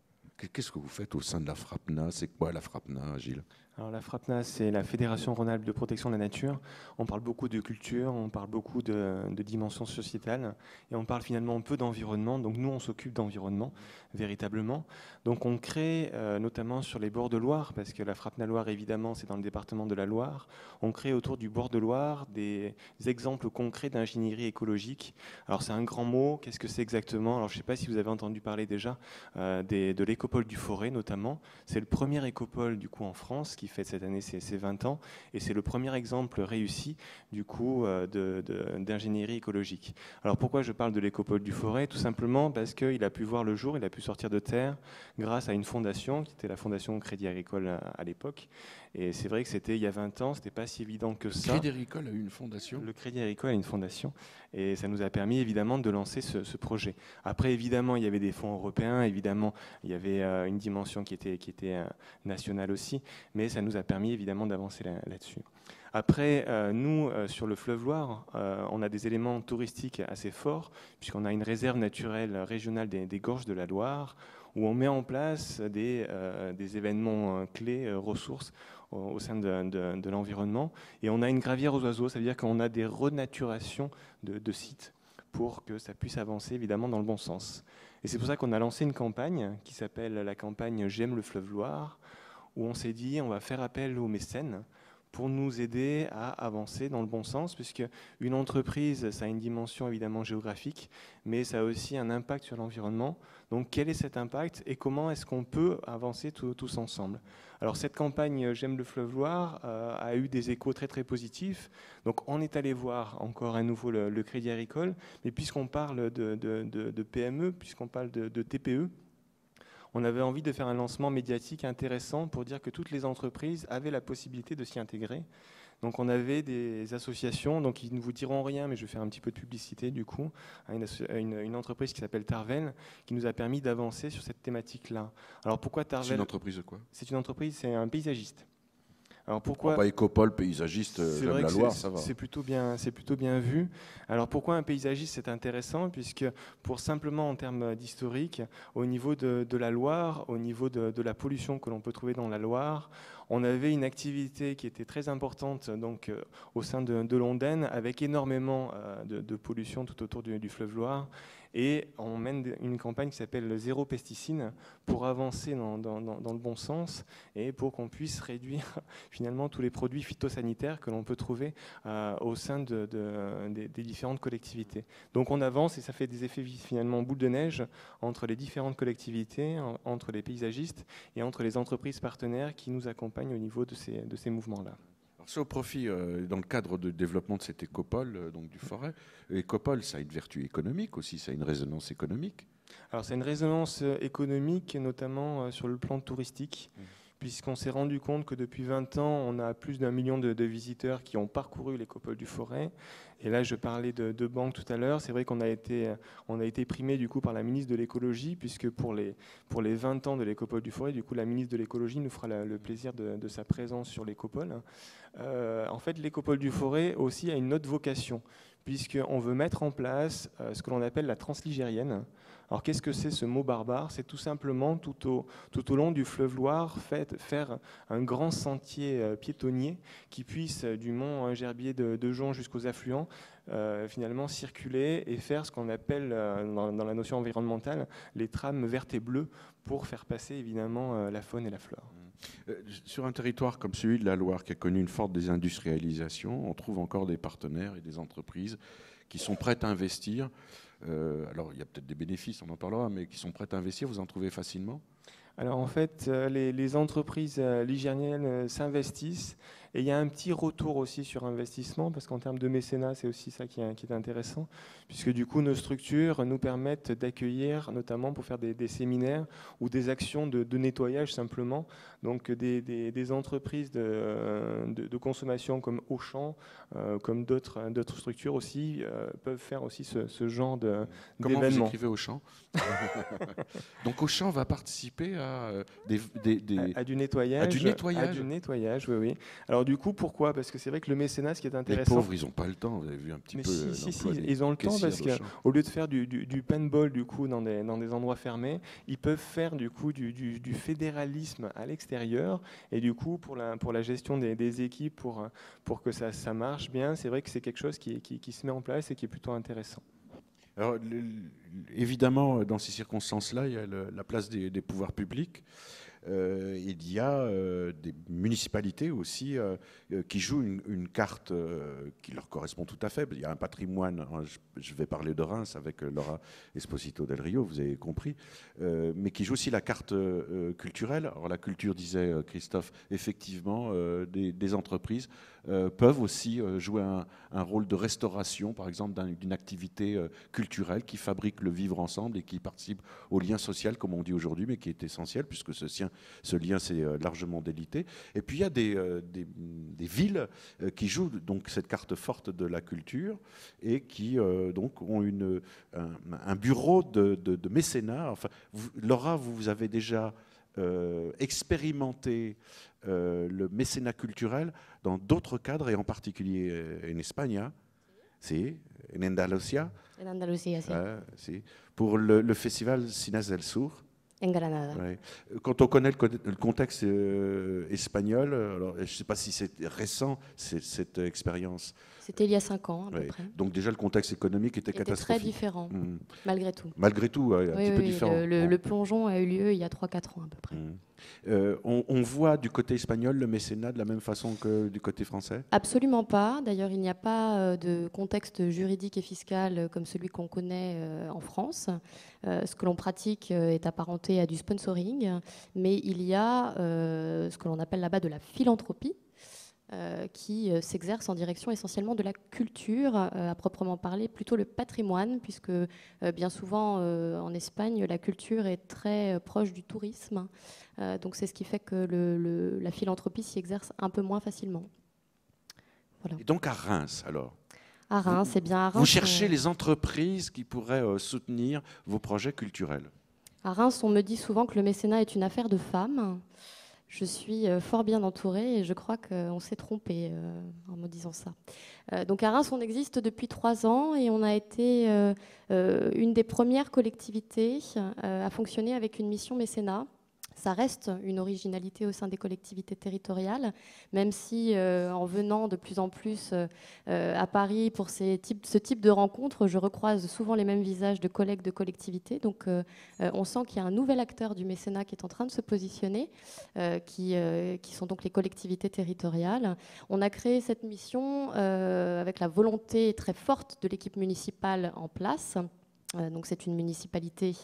Qu'est-ce que vous faites au sein de la FRAPNA? C'est quoi la FRAPNA, Gilles? Alors la FRAPNA, c'est la Fédération Rhône-Alpes de protection de la nature. On parle beaucoup de culture, on parle beaucoup de, de dimensions sociétales et on parle finalement peu d'environnement. Donc nous, on s'occupe d'environnement véritablement. Donc on crée euh, notamment sur les bords de Loire, parce que la FRAPNA Loire, évidemment, c'est dans le département de la Loire. On crée autour du bord de Loire des exemples concrets d'ingénierie écologique. Alors c'est un grand mot. Qu'est-ce que c'est exactement? Alors je ne sais pas si vous avez entendu parler déjà euh, de l'écopole du Forêt notamment. C'est le premier écopole du coup en France qui fait cette année ses, 20 ans. Et c'est le premier exemple réussi du coup euh, d'ingénierie écologique. Alors pourquoi je parle de l'écopole du forêt? Tout simplement parce qu'il a pu voir le jour, il a pu sortir de terre grâce à une fondation qui était la fondation Crédit Agricole à, l'époque. Et c'est vrai que c'était il y a 20 ans, c'était pas si évident que ça. Le Crédit Agricole a eu une fondation Le Crédit Agricole a une fondation. Et ça nous a permis évidemment de lancer ce, projet. Après, évidemment, il y avait des fonds européens, évidemment, il y avait euh, une dimension qui était, qui était euh, nationale aussi, mais ça nous a permis évidemment d'avancer là-dessus. Après, euh, nous, sur le fleuve Loire, on a des éléments touristiques assez forts, puisqu'on a une réserve naturelle régionale des, des, gorges de la Loire, où on met en place des, des événements clés, ressources au, sein de, l'environnement. Et on a une gravière aux oiseaux, ça veut dire qu'on a des renaturations de, sites pour que ça puisse avancer évidemment dans le bon sens. Et c'est pour ça qu'on a lancé une campagne qui s'appelle la campagne J'aime le fleuve Loire, où on s'est dit on va faire appel aux mécènes pour nous aider à avancer dans le bon sens, puisque une entreprise, ça a une dimension évidemment géographique, mais ça a aussi un impact sur l'environnement. Donc quel est cet impact et comment est-ce qu'on peut avancer tous ensemble? Alors cette campagne J'aime le fleuve Loire euh, a eu des échos très très positifs. Donc on est allé voir encore à nouveau le, Crédit Agricole, mais puisqu'on parle de, PME, puisqu'on parle de TPE, on avait envie de faire un lancement médiatique intéressant pour dire que toutes les entreprises avaient la possibilité de s'y intégrer. Donc on avait des associations, donc ils ne vous diront rien, mais je vais faire un petit peu de publicité du coup, à une, entreprise qui s'appelle Tarvel, qui nous a permis d'avancer sur cette thématique-là. Alors pourquoi Tarvel C'est une entreprise de quoi? C'est une entreprise, c'est un paysagiste. Alors pourquoi pas écopole, paysagiste, euh, la Loire, ça va. C'est plutôt bien, c'est plutôt bien vu. Alors pourquoi un paysagiste c'est intéressant? Puisque pour simplement en termes d'historique, au niveau de, la Loire, au niveau de, la pollution que l'on peut trouver dans la Loire, on avait une activité qui était très importante donc euh, au sein de, de Londaine avec énormément euh, de, pollution tout autour du, du fleuve Loire et on mène une campagne qui s'appelle Zéro Pesticide pour avancer dans, le bon sens et pour qu'on puisse réduire *laughs* finalement tous les produits phytosanitaires que l'on peut trouver euh, au sein des, différentes collectivités. Donc on avance et ça fait des effets finalement boule de neige entre les différentes collectivités, entre les paysagistes et entre les entreprises partenaires qui nous accompagnent au niveau de ces mouvements-là. C'est au profit, euh, dans le cadre de développement de cette écopole, euh, donc du forêt. L'écopole, ça a une vertu économique aussi, ça a une résonance économique. Alors, c'est une résonance euh, économique, notamment sur le plan touristique. Mmh puisqu'on s'est rendu compte que depuis 20 ans, on a plus d'un million de, visiteurs qui ont parcouru l'écopole du Forêt. Et là, je parlais de, de banques tout à l'heure. C'est vrai qu'on a été, on a été primé du coup par la ministre de l'écologie, puisque pour les, pour les 20 ans de l'écopole du Forêt, du coup, la ministre de l'écologie nous fera le plaisir de, sa présence sur l'écopole. Euh, en fait, l'écopole du Forêt aussi a une autre vocation, puisqu'on veut mettre en place euh, ce que l'on appelle la transligérienne. Alors qu'est-ce que c'est ce mot barbare? C'est tout simplement tout au, tout au long du fleuve Loire faire un grand sentier euh, piétonnier qui puisse euh, du mont Gerbier de, de Jonc jusqu'aux affluents euh, finalement circuler et faire ce qu'on appelle dans, la notion environnementale les trames vertes et bleues pour faire passer évidemment la faune et la flore. Mmh. Sur un territoire comme celui de la Loire qui a connu une forte désindustrialisation, on trouve encore des partenaires et des entreprises qui sont prêtes à investir euh, alors, il y a peut-être des bénéfices, on en parlera, mais qui sont prêtes à investir, vous en trouvez facilement? Alors en fait, euh, les, entreprises euh, ligériennes s'investissent et il y a un petit retour aussi sur investissement, parce qu'en termes de mécénat, c'est aussi ça qui est, intéressant, puisque du coup, nos structures nous permettent d'accueillir, notamment pour faire des, séminaires ou des actions de, nettoyage simplement, donc des, entreprises de, consommation comme Auchan, euh, comme d'autres structures aussi, euh, peuvent faire aussi ce, genre d'événement. Comment vous écrivez Auchan? *laughs* Donc Auchan va participer à, des, à, du nettoyage. À du nettoyage. À du nettoyage, oui, oui. Alors alors du coup, pourquoi? Parce que c'est vrai que le mécénat, ce qui est intéressant... Les pauvres, ils n'ont pas le temps, vous avez vu un petit peu... Si, si, si, ils ont le temps parce qu'au lieu de faire du, du, paintball du coup, dans, des, dans des endroits fermés, ils peuvent faire du, coup, du, du fédéralisme à l'extérieur. Et du coup, pour la, pour la gestion des, des équipes, pour, pour que ça, ça marche bien, c'est vrai que c'est quelque chose qui, qui, qui se met en place et qui est plutôt intéressant. Alors, évidemment, dans ces circonstances-là, il y a la place des, des pouvoirs publics. Euh, il y a euh, des municipalités aussi euh, qui jouent une, carte qui leur correspond tout à fait. Il y a un patrimoine, hein, je vais parler de Reims avec Laura Esposito del Rio, vous avez compris, mais qui joue aussi la carte culturelle. Alors la culture, disait Christophe, effectivement, des, entreprises peuvent aussi jouer un, rôle de restauration, par exemple, d'une activité culturelle qui fabrique le vivre ensemble et qui participe au lien social, comme on dit aujourd'hui, mais qui est essentiel, puisque ce, ce lien s'est euh, largement délité. Et puis il y a des, euh, villes euh, qui jouent donc cette carte forte de la culture et qui donc ont une, un, bureau de, mécénat. Laura, vous avez déjà expérimenté le mécénat culturel dans d'autres cadres et en particulier en Espagne. Hein. Si, en Andalusia. En Andalusia, ah, si. Pour le, le festival Cines del Sur. En Granada. Quand on connaît le, contexte euh, espagnol, alors, je ne sais pas si c'est récent, cette expérience. C'était il y a cinq ans, à peu près. Donc déjà, le contexte économique était, était catastrophique. très différent, mmh. malgré tout. Malgré tout, un petit peu différent. Le, plongeon a eu lieu il y a 3-4 ans, à peu près. Mmh. Euh, on, voit du côté espagnol le mécénat de la même façon que du côté français? Absolument pas. D'ailleurs, il n'y a pas euh, de contexte juridique et fiscal euh, comme celui qu'on connaît en France. ce que l'on pratique est apparenté à du sponsoring, mais il y a ce que l'on appelle là-bas de la philanthropie. Euh, qui euh, s'exerce en direction essentiellement de la culture, euh, à proprement parler, plutôt le patrimoine, puisque bien souvent en Espagne, la culture est très proche du tourisme. donc c'est ce qui fait que le, la philanthropie s'y exerce un peu moins facilement. Et donc à Reims, alors? À Reims, c'est bien à Reims. Vous cherchez les entreprises qui pourraient soutenir vos projets culturels? À Reims, on me dit souvent que le mécénat est une affaire de femmes je suis euh, fort bien entourée et je crois qu'on s'est trompé euh, en me disant ça. Euh, donc à Reims, on existe depuis trois ans et on a été une des premières collectivités à fonctionner avec une mission mécénat ça reste une originalité au sein des collectivités territoriales, même si euh, en venant de plus en plus euh, euh, à Paris pour ces ce type de rencontres, je recroise souvent les mêmes visages de collègues de collectivités. Donc on sent qu'il y a un nouvel acteur du mécénat qui est en train de se positionner, qui, sont donc les collectivités territoriales. On a créé cette mission avec la volonté très forte de l'équipe municipale en place. Donc c'est une municipalité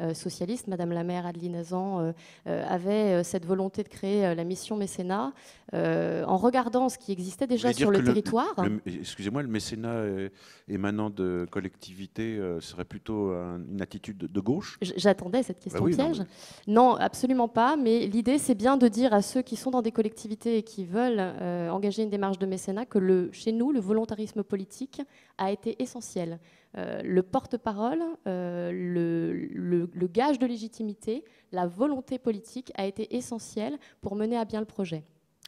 euh, socialiste, Madame la maire Adeline Azan euh, euh, avait cette volonté de créer la mission mécénat en regardant ce qui existait déjà sur le, territoire. Excusez-moi, le mécénat émanant de collectivités serait plutôt une attitude de gauche? J'attendais cette question bah piège. Non, absolument pas. Mais l'idée, c'est bien de dire à ceux qui sont dans des collectivités et qui veulent engager une démarche de mécénat que le, chez nous, le volontarisme politique a été essentiel. le porte-parole, le, le, gage de légitimité, la volonté politique a été essentielle pour mener à bien le projet.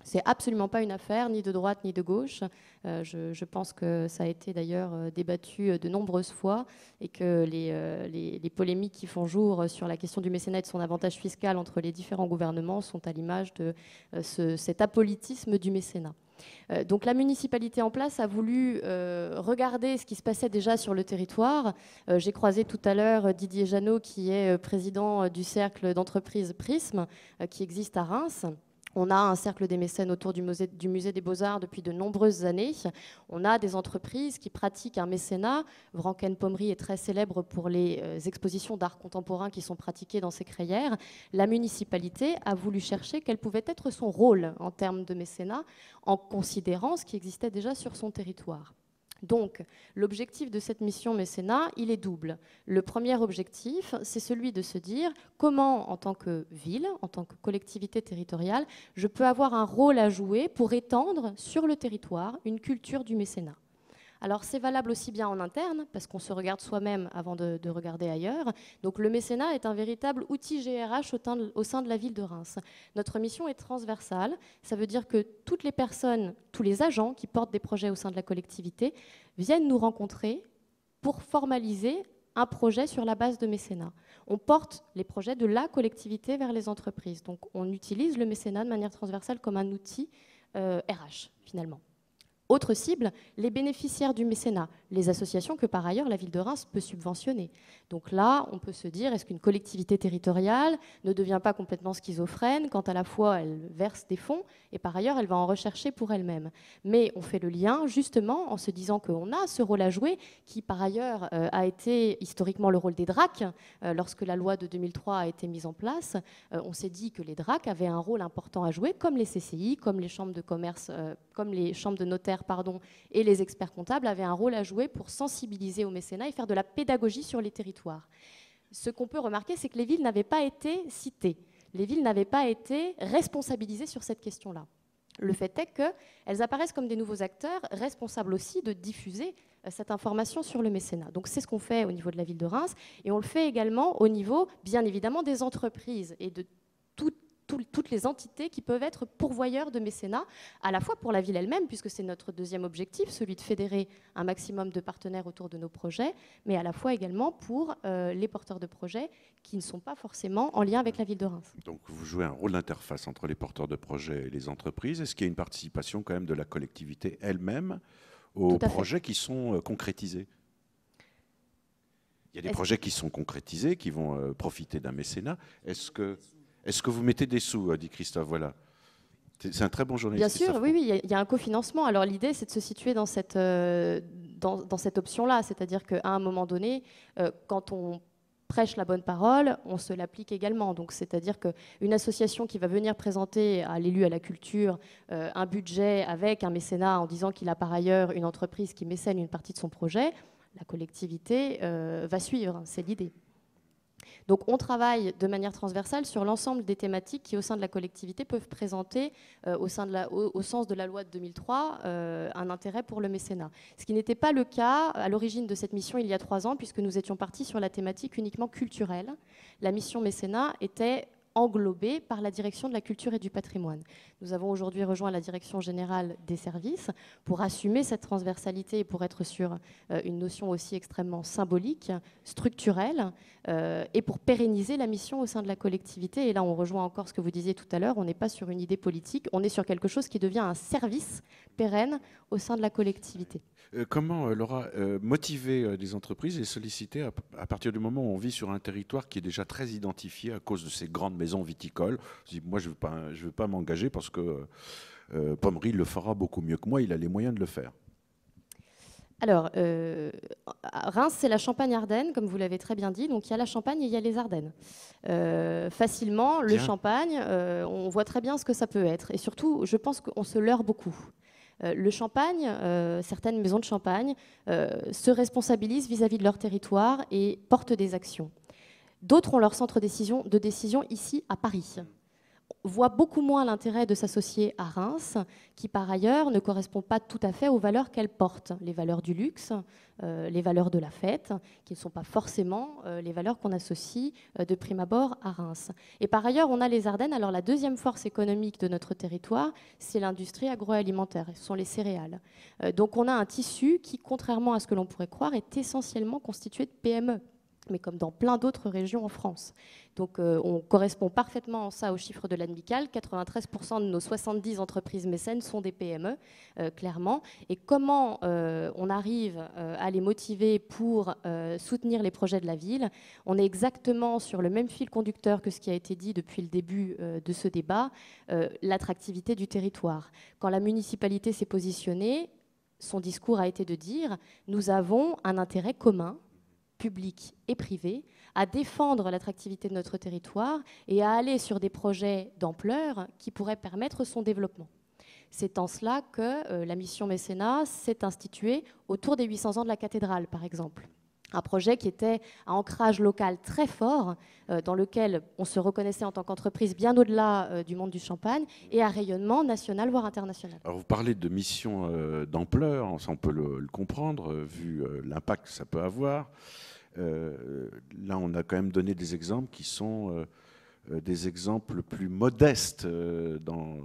C'est absolument pas une affaire ni de droite ni de gauche. Euh, je, pense que ça a été d'ailleurs euh, débattu euh, de nombreuses fois et que les, les, polémiques qui font jour sur la question du mécénat et de son avantage fiscal entre les différents gouvernements sont à l'image de cet apolitisme du mécénat. Euh, donc la municipalité en place a voulu euh, regarder ce qui se passait déjà sur le territoire. Euh, j'ai croisé tout à l'heure Didier Janot, qui est président du cercle d'entreprise Prisme, qui existe à Reims. On a un cercle des mécènes autour du musée, des Beaux-Arts depuis de nombreuses années. On a des entreprises qui pratiquent un mécénat. Vranken Pommery est très célèbre pour les euh, expositions d'art contemporain qui sont pratiquées dans ses crayères. La municipalité a voulu chercher quel pouvait être son rôle en termes de mécénat en considérant ce qui existait déjà sur son territoire. Donc, l'objectif de cette mission mécénat, il est double. Le premier objectif, c'est celui de se dire comment, en tant que ville, en tant que collectivité territoriale, je peux avoir un rôle à jouer pour étendre sur le territoire une culture du mécénat. Alors c'est valable aussi bien en interne, parce qu'on se regarde soi-même avant de, regarder ailleurs. Donc le mécénat est un véritable outil GRH au, sein de la ville de Reims. Notre mission est transversale, ça veut dire que toutes les personnes, tous les agents qui portent des projets au sein de la collectivité viennent nous rencontrer pour formaliser un projet sur la base de mécénat. On porte les projets de la collectivité vers les entreprises. Donc on utilise le mécénat de manière transversale comme un outil RH, euh, finalement. Autre cible, les bénéficiaires du mécénat, les associations que par ailleurs la ville de Reims peut subventionner. Donc là, on peut se dire, est-ce qu'une collectivité territoriale ne devient pas complètement schizophrène quand à la fois elle verse des fonds et par ailleurs elle va en rechercher pour elle-même? Mais on fait le lien justement en se disant qu'on a ce rôle à jouer qui par ailleurs euh, a été historiquement le rôle des DRAC. Euh, lorsque la loi de 2003 a été mise en place, euh, on s'est dit que les DRAC avaient un rôle important à jouer, comme les CCI, comme les chambres de commerce, comme les chambres de notaires et les experts comptables avaient un rôle à jouer pour sensibiliser au mécénat et faire de la pédagogie sur les territoires. Ce qu'on peut remarquer, c'est que les villes n'avaient pas été citées. Les villes n'avaient pas été responsabilisées sur cette question-là. Le fait est qu'elles apparaissent comme des nouveaux acteurs responsables aussi de diffuser euh, cette information sur le mécénat. Donc c'est ce qu'on fait au niveau de la ville de Reims et on le fait également au niveau, bien évidemment, des entreprises et de toutes toutes les entités qui peuvent être pourvoyeurs de mécénat, à la fois pour la ville elle-même, puisque c'est notre deuxième objectif, celui de fédérer un maximum de partenaires autour de nos projets, mais à la fois également pour euh, les porteurs de projets qui ne sont pas forcément en lien avec la ville de Reims. Donc vous jouez un rôle d'interface entre les porteurs de projets et les entreprises. Est-ce qu'il y a une participation quand même de la collectivité elle-même aux projets qui sont euh, concrétisés? Il y a des projets qui sont concrétisés, qui vont euh, profiter d'un mécénat. Est-ce que est-ce que vous mettez des sous dit Christophe. Voilà. C'est un très bon journaliste. Bien sûr, oui, oui, il y, a un cofinancement. Alors l'idée, c'est de se situer dans cette, euh, dans, cette option-là, c'est-à-dire qu'à un moment donné, euh, quand on prêche la bonne parole, on se l'applique également. Donc, c'est-à-dire qu'une association qui va venir présenter à l'élu à la culture euh, un budget avec un mécénat en disant qu'il a par ailleurs une entreprise qui mécène une partie de son projet, la collectivité va suivre. C'est l'idée. Donc on travaille de manière transversale sur l'ensemble des thématiques qui, au sein de la collectivité, peuvent présenter, euh, au, sens de la loi de 2003, euh, un intérêt pour le mécénat. Ce qui n'était pas le cas à l'origine de cette mission il y a trois ans, puisque nous étions partis sur la thématique uniquement culturelle. La mission mécénat était englobée par la direction de la culture et du patrimoine. Nous avons aujourd'hui rejoint la direction générale des services pour assumer cette transversalité et pour être sur euh, une notion aussi extrêmement symbolique, structurelle, euh, et pour pérenniser la mission au sein de la collectivité. Et là, on rejoint encore ce que vous disiez tout à l'heure, on n'est pas sur une idée politique, on est sur quelque chose qui devient un service pérenne au sein de la collectivité. Euh, comment, Laura, motiver des entreprises et solliciter à partir du moment où on vit sur un territoire qui est déjà très identifié à cause de ces grandes maison viticole. moi, je ne veux pas, je veux pas m'engager parce que euh, Pommery le fera beaucoup mieux que moi. Il a les moyens de le faire. Alors, euh, Reims, c'est la Champagne-Ardenne, comme vous l'avez très bien dit. Donc, il y a la Champagne et il y a les Ardennes. Euh, facilement, le Champagne, on voit très bien ce que ça peut être. Et surtout, je pense qu'on se leurre beaucoup. Le Champagne, certaines maisons de Champagne se responsabilisent vis-à-vis -vis de leur territoire et portent des actions. D'autres ont leur centre de décision ici à Paris voient beaucoup moins l'intérêt de s'associer à Reims, qui par ailleurs ne correspond pas tout à fait aux valeurs qu'elle porte, les valeurs du luxe, euh, les valeurs de la fête, qui ne sont pas forcément euh, les valeurs qu'on associe euh, de prime abord à Reims. Et par ailleurs, on a les Ardennes. Alors la deuxième force économique de notre territoire, c'est l'industrie agroalimentaire, ce sont les céréales. donc on a un tissu qui, contrairement à ce que l'on pourrait croire, est essentiellement constitué de PME mais comme dans plein d'autres régions en France. Donc euh, on correspond parfaitement en ça aux chiffres de l'ANMICAL. 93% de nos 70 entreprises mécènes sont des PME, euh, clairement. Et comment euh, on arrive à les motiver pour soutenir les projets de la ville? On est exactement sur le même fil conducteur que ce qui a été dit depuis le début de ce débat, l'attractivité du territoire. Quand la municipalité s'est positionnée, son discours a été de dire nous avons un intérêt commun public et privé, à défendre l'attractivité de notre territoire et à aller sur des projets d'ampleur qui pourraient permettre son développement. C'est en cela que euh, la mission mécénat s'est instituée autour des 800 ans de la cathédrale, par exemple. un projet qui était à ancrage local très fort, euh, dans lequel on se reconnaissait en tant qu'entreprise bien au-delà euh, du monde du champagne, et à rayonnement national, voire international. Alors vous parlez de mission euh, d'ampleur, on peut le, comprendre, vu l'impact que ça peut avoir. Là, on a quand même donné des exemples qui sont des exemples plus modestes dans,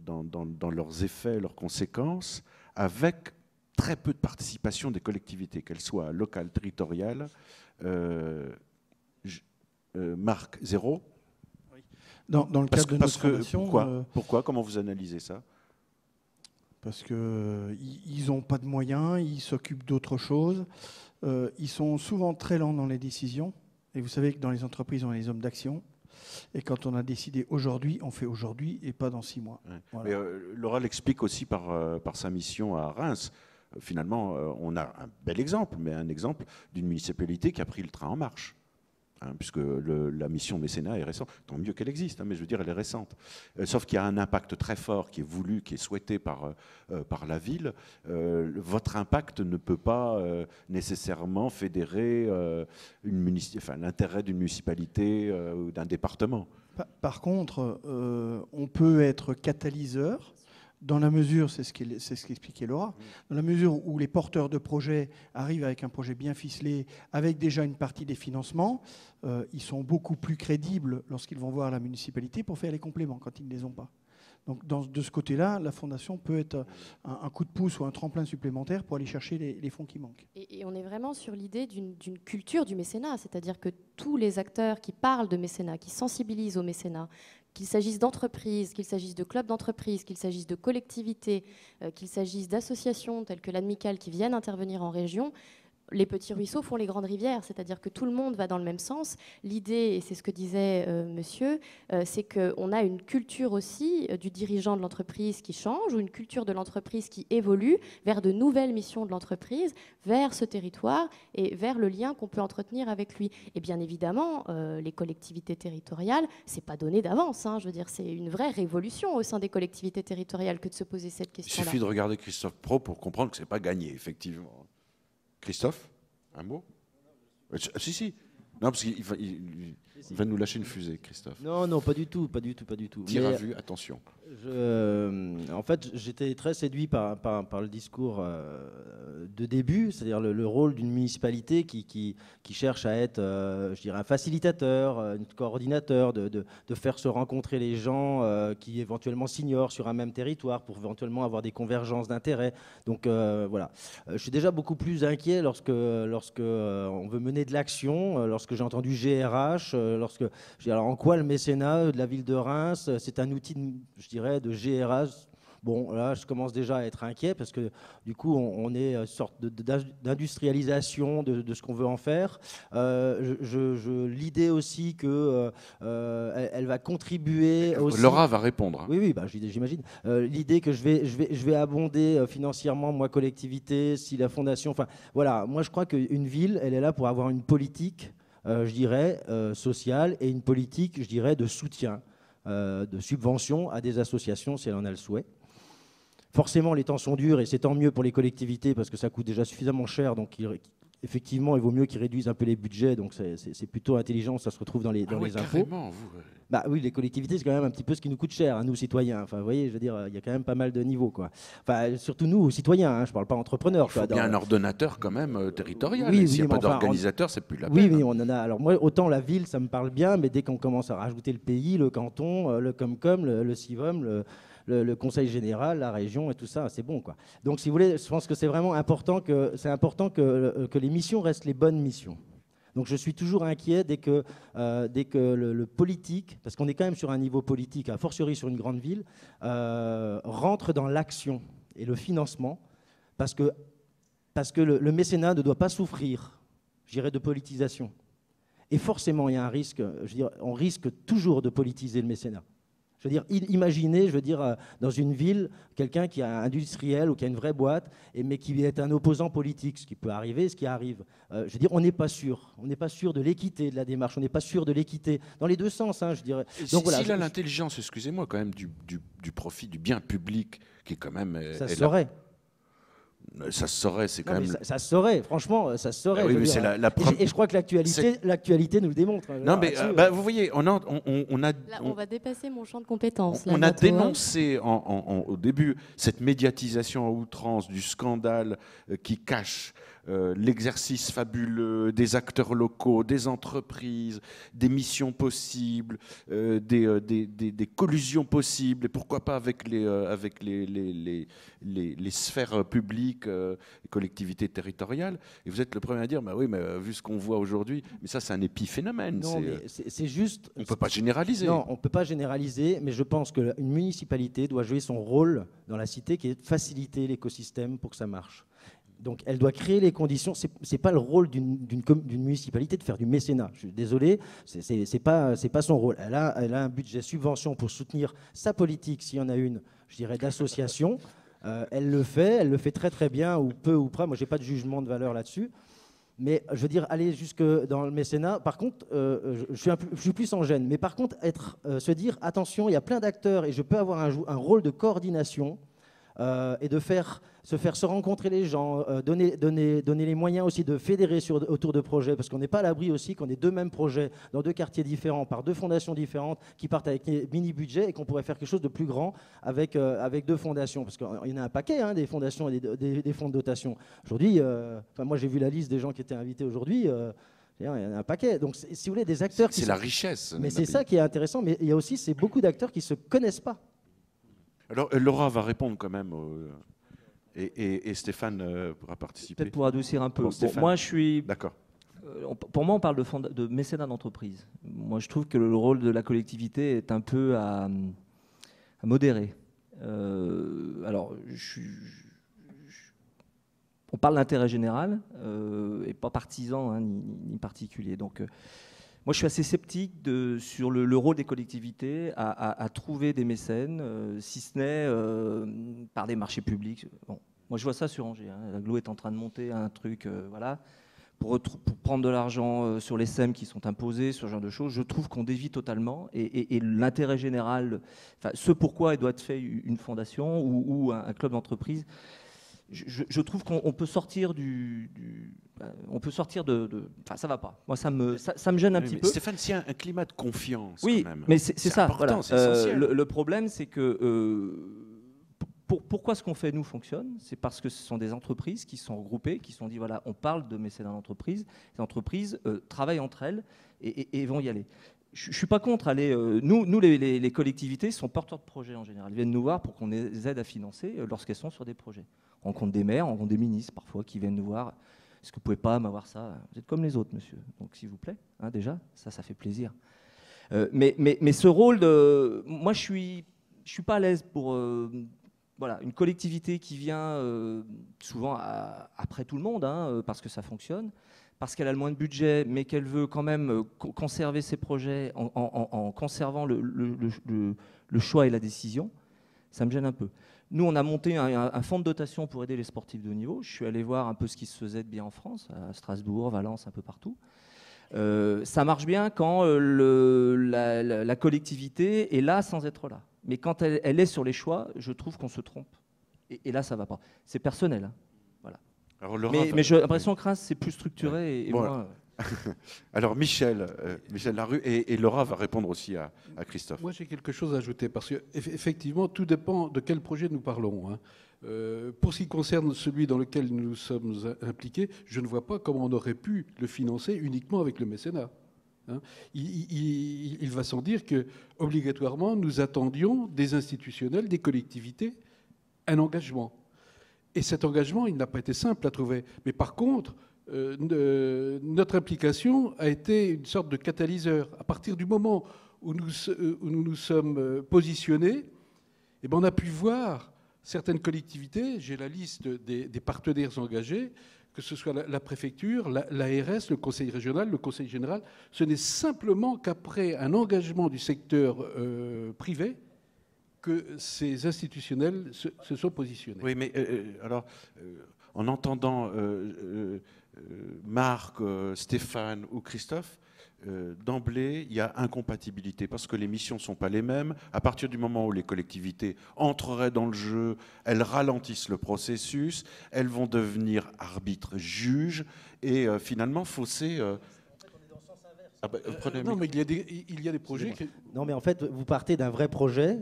dans, dans, leurs effets, leurs conséquences, avec très peu de participation des collectivités, qu'elles soient locales, territoriales. Euh, euh, Marc, zéro dans, dans, le cadre de notre pourquoi, euh, pourquoi Comment vous analysez ça? Parce qu'ils n'ont pas de moyens, ils s'occupent d'autre chose. Ils sont souvent très lents dans les décisions. Et vous savez que dans les entreprises, on a les hommes d'action. Et quand on a décidé aujourd'hui, on fait aujourd'hui et pas dans six mois. Laura l'explique aussi par, par sa mission à Reims finalement, euh, on a un bel exemple, mais un exemple d'une municipalité qui a pris le train en marche. Hein, puisque la mission mécénat est récente, tant mieux qu'elle existe, hein, mais je veux dire, elle est récente. Euh, sauf qu'il y a un impact très fort qui est voulu, qui est souhaité par, euh, par la ville. votre impact ne peut pas nécessairement fédérer l'intérêt d'une municipalité ou d'un département. Par contre, on peut être catalyseur dans la mesure, c'est ce qu'expliquait Laura, dans la mesure où les porteurs de projets arrivent avec un projet bien ficelé, avec déjà une partie des financements, euh, ils sont beaucoup plus crédibles lorsqu'ils vont voir la municipalité pour faire les compléments quand ils ne les ont pas. Donc de ce côté-là, la fondation peut être un, coup de pouce ou un tremplin supplémentaire pour aller chercher les, fonds qui manquent. Et, on est vraiment sur l'idée d'une culture du mécénat, c'est-à-dire que tous les acteurs qui parlent de mécénat, qui sensibilisent au mécénat, qu'il s'agisse d'entreprises, qu'il s'agisse de clubs d'entreprises, qu'il s'agisse de collectivités, euh, qu'il s'agisse d'associations telles que l'Admical qui viennent intervenir en région, les petits ruisseaux font les grandes rivières, c'est-à-dire que tout le monde va dans le même sens. L'idée, et c'est ce que disait euh, monsieur, euh, c'est qu'on a une culture aussi euh, du dirigeant de l'entreprise qui change, ou une culture de l'entreprise qui évolue vers de nouvelles missions de l'entreprise, vers ce territoire et vers le lien qu'on peut entretenir avec lui. Et bien évidemment, les collectivités territoriales, c'est pas donné d'avance. Hein. je veux dire, c'est une vraie révolution au sein des collectivités territoriales que de se poser cette question. Il suffit de regarder Christophe Pro pour comprendre que c'est pas gagné, effectivement. Christophe, un mot? Euh, Si, si. Non, parce qu'il va, nous lâcher une fusée, Christophe. Non, non, pas du tout, pas du tout, pas du tout. Tire à vue, attention. Euh, en fait, j'étais très séduit par, par, le discours euh, de début, c'est-à-dire le, rôle d'une municipalité qui, qui, qui, cherche à être, euh, je dirais, un facilitateur, un coordinateur, de, de, de, faire se rencontrer les gens qui éventuellement s'ignorent sur un même territoire pour éventuellement avoir des convergences d'intérêts. Donc voilà, je suis déjà beaucoup plus inquiet lorsque, lorsque on veut mener de l'action, lorsque j'ai entendu GRH, lorsque, alors en quoi le mécénat de la ville de Reims, c'est un outil, de, je dirais, de GRH. Bon, là, je commence déjà à être inquiet parce que du coup, on, est une sorte d'industrialisation de, ce qu'on veut en faire. Euh, je, L'idée aussi que euh, elle, va contribuer. Aussi... Laura va répondre. Hein. Oui, oui, bah, j'imagine. Euh, l'idée que je vais, je vais, je vais abonder financièrement moi collectivité, si la fondation. Enfin, voilà. Moi, je crois qu'une ville, elle est là pour avoir une politique, je dirais, sociale et une politique, je dirais, de soutien. Euh, de subventions à des associations si elle en a le souhait. Forcément, les temps sont durs et c'est tant mieux pour les collectivités parce que ça coûte déjà suffisamment cher. Donc, effectivement, il vaut mieux qu'ils réduisent un peu les budgets. Donc, c'est plutôt intelligent. Ça se retrouve dans les, dans ah les infos. Bah oui, les collectivités, c'est quand même un petit peu ce qui nous coûte cher, à hein, nous citoyens. Enfin, vous voyez, je veux dire, il y a quand même pas mal de niveaux, quoi. Enfin, surtout nous, citoyens. Hein, je parle pas entrepreneurs. Il faut bien un ordonnateur quand même euh, territorial. Oui, S'il n'y a pas d'organisateur, c'est plus la oui, peine. Oui, on en a. Alors moi, autant la ville, ça me parle bien, mais dès qu'on commence à rajouter le pays, le canton, euh, le Comcom, le, le CIVOM, le, le, Conseil général, la région et tout ça, c'est bon. Quoi. Donc, si vous voulez, je pense que c'est vraiment important que, c'est important que, euh, que les missions restent les bonnes missions. Donc je suis toujours inquiet dès que, euh, dès que le, politique, parce qu'on est quand même sur un niveau politique, a fortiori sur une grande ville, euh, rentre dans l'action et le financement, parce que, parce que le, mécénat ne doit pas souffrir, je dirais, de politisation. Et forcément, il y a un risque, je veux dire, on risque toujours de politiser le mécénat. Je veux dire, imaginez, je veux dire, euh, dans une ville, quelqu'un qui est industriel ou qui a une vraie boîte, mais qui est un opposant politique, ce qui peut arriver, ce qui arrive. Euh, je veux dire, on n'est pas sûr. On n'est pas sûr de l'équité de la démarche. On n'est pas sûr de l'équité dans les deux sens, hein, je dirais. Donc, voilà, S'il a l'intelligence, excusez-moi, quand même, du, du, profit, du bien public, qui est quand même. Ça serait. Ça se saurait, c'est quand même. Ça, se saurait, franchement, ça se saurait. oui, la, et, je crois que l'actualité, l'actualité nous le démontre. Non, mais bah, vous voyez, on a, on, a, on, va dépasser mon champ de compétences. on a dénoncé au début cette médiatisation à outrance du scandale qui cache euh, l'exercice fabuleux des acteurs locaux, des entreprises, des missions possibles, euh, euh, des, des, collusions possibles, et pourquoi pas avec les, avec les, les, les, sphères publiques, les collectivités territoriales. Et vous êtes le premier à dire, bah oui, mais vu ce qu'on voit aujourd'hui, mais ça c'est un épiphénomène. Non, c'est juste... On ne peut pas généraliser. Non, on ne peut pas généraliser, mais je pense qu'une municipalité doit jouer son rôle dans la cité qui est de faciliter l'écosystème pour que ça marche. Donc elle doit créer les conditions. Ce n'est pas le rôle d'une municipalité de faire du mécénat. Je suis désolé, ce n'est pas, pas son rôle. Elle a, elle a un budget subvention pour soutenir sa politique, s'il y en a une, je dirais, d'association. *laughs* Euh, elle le fait, elle le fait très très bien, ou peu ou près. Moi, je n'ai pas de jugement de valeur là-dessus. Mais je veux dire, aller jusque dans le mécénat, par contre, euh, je, suis je, suis plus en gêne. Mais par contre, être, euh, se dire, attention, il y a plein d'acteurs et je peux avoir un, un rôle de coordination et de faire se faire se rencontrer les gens, euh, donner, donner, donner les moyens aussi de fédérer sur, autour de projets, parce qu'on n'est pas à l'abri aussi qu'on ait deux mêmes projets dans deux quartiers différents, par deux fondations différentes, qui partent avec des mini-budgets et qu'on pourrait faire quelque chose de plus grand avec, euh, avec deux fondations. Parce qu'il y en a un paquet, hein, des fondations et des, des, fonds de dotation. Aujourd'hui, enfin moi j'ai vu la liste des gens qui étaient invités aujourd'hui. il y en a un paquet. Donc, si vous voulez, des acteurs C'est la richesse. Mais c'est ça qui est intéressant. Mais il y a aussi c'est beaucoup d'acteurs qui ne se connaissent pas. Alors, euh, Laura va répondre quand même. et, Stéphane euh, pourra participer. Peut-être pour adoucir un peu. moi, je suis. D'accord. Euh, pour moi, on parle de, de mécénat d'entreprise. Moi, je trouve que le rôle de la collectivité est un peu à, modérer. alors, on parle d'intérêt général et pas partisan hein, ni, ni, particulier. Donc, moi, je suis assez sceptique sur le, rôle des collectivités à, trouver des mécènes, euh, si ce n'est euh, par des marchés publics. Bon, moi, je vois ça sur Angers. Hein. La GLO est en train de monter un truc, euh, voilà, pour, prendre de l'argent sur les SEM qui sont imposés, ce genre de choses. Je trouve qu'on dévie totalement. Et, l'intérêt général, ce pourquoi il doit être fait une fondation ou, un club d'entreprise, je, trouve qu'on peut sortir du, bah, on peut sortir de, enfin ça va pas. Moi ça me ça, me gêne un petit peu. Stéphane, c'est un, climat de confiance. Oui, quand même. mais c'est ça. Voilà. Euh, le, problème c'est que euh, pourquoi ce qu'on fait nous fonctionne C'est parce que ce sont des entreprises qui sont regroupées, qui sont dit voilà, on parle de mécénat d'entreprise. Les entreprises euh, travaillent entre elles et, vont y aller je ne suis pas contre aller. nous, nous les, collectivités sont porteurs de projets en général. Ils viennent nous voir pour qu'on les aide à financer lorsqu'elles sont sur des projets. On rencontre des maires, on rencontre des ministres parfois qui viennent nous voir. Est-ce que vous pouvez pas m'avoir ça? Vous êtes comme les autres, monsieur. Donc, s'il vous plaît, hein, déjà, ça, ça fait plaisir. Euh, mais, mais, mais, ce rôle de. Moi, je suis, je suis pas à l'aise pour. Euh, voilà, une collectivité qui vient euh, souvent après tout le monde, hein, parce que ça fonctionne, parce qu'elle a le moins de budget, mais qu'elle veut quand même conserver ses projets en, conservant le, choix et la décision, ça me gêne un peu. Nous, on a monté un, fonds de dotation pour aider les sportifs de haut niveau. Je suis allé voir un peu ce qui se faisait de bien en France, à Strasbourg, Valence, un peu partout. Euh, ça marche bien quand euh, la, collectivité est là sans être là. Mais quand elle, est sur les choix, je trouve qu'on se trompe. Et, là, ça va pas. C'est personnel. Hein. Voilà. mais, j'ai l'impression que Reims, c'est plus structuré. Et, moi, *laughs* Alors Michel, euh, Michel Larue et, Laura va répondre aussi à, Christophe. Moi j'ai quelque chose à ajouter parce que effectivement tout dépend de quel projet nous parlons. Hein. Euh, pour ce qui concerne celui dans lequel nous sommes impliqués, je ne vois pas comment on aurait pu le financer uniquement avec le mécénat. Hein. il, va sans dire que obligatoirement nous attendions des institutionnels, des collectivités, un engagement. Et cet engagement, il n'a pas été simple à trouver. Mais par contre, euh, notre implication a été une sorte de catalyseur. À partir du moment où nous euh, nous, sommes euh, positionnés, eh ben on a pu voir certaines collectivités, j'ai la liste des, partenaires engagés, que ce soit la, préfecture, l'ARS, le conseil régional, le conseil général, ce n'est simplement qu'après un engagement du secteur privé que ces institutionnels se, sont positionnés. Oui, mais alors, en entendant Marc, euh, Stéphane ou Christophe, euh, d'emblée, il y a incompatibilité parce que les missions ne sont pas les mêmes. À partir du moment où les collectivités entreraient dans le jeu, elles ralentissent le processus, elles vont devenir arbitres, juges et euh, finalement fausser. Euh, ah bah, non, mais il y a des, il y a des projets. Non, mais en fait, vous partez d'un vrai projet,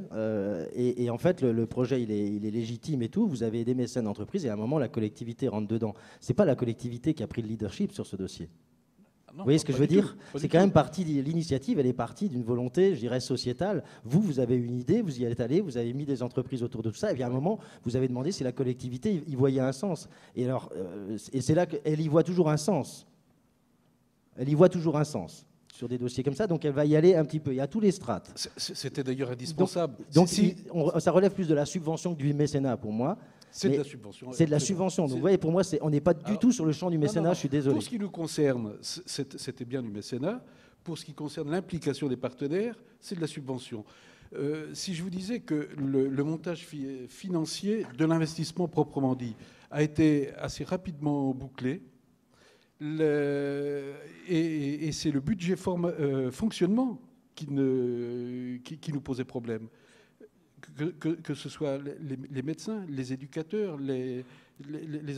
et, en fait, le, projet, il est, il est, légitime et tout. Vous avez des mécènes d'entreprise, et à un moment, la collectivité rentre dedans. C'est pas la collectivité qui a pris le leadership sur ce dossier. Vous voyez ce que je veux dire C'est quand même partie, l'initiative, elle est partie d'une volonté, je dirais, sociétale. Vous, vous avez une idée, vous y êtes allé, vous avez mis des entreprises autour de tout ça, et puis à un moment, vous avez demandé si la collectivité y voyait un sens. Et, alors, euh, et c'est là qu'elle y voit toujours un sens. Elle y voit toujours un sens sur des dossiers comme ça, donc elle va y aller un petit peu. Il y a tous les strates. C'était d'ailleurs indispensable. Donc, ça relève plus de la subvention que du mécénat pour moi. C'est de la subvention. C'est de la subvention. Donc, vous voyez, pour moi, on n'est pas du tout sur le champ du mécénat, je suis désolé. Pour ce qui nous concerne, c'était bien du mécénat. Pour ce qui concerne l'implication des partenaires, c'est de la subvention. Euh, si je vous disais que le, montage financier de l'investissement proprement dit a été assez rapidement bouclé, et, c'est le budget euh, fonctionnement qui, nous posait problème que, ce soit les, médecins, les éducateurs, les,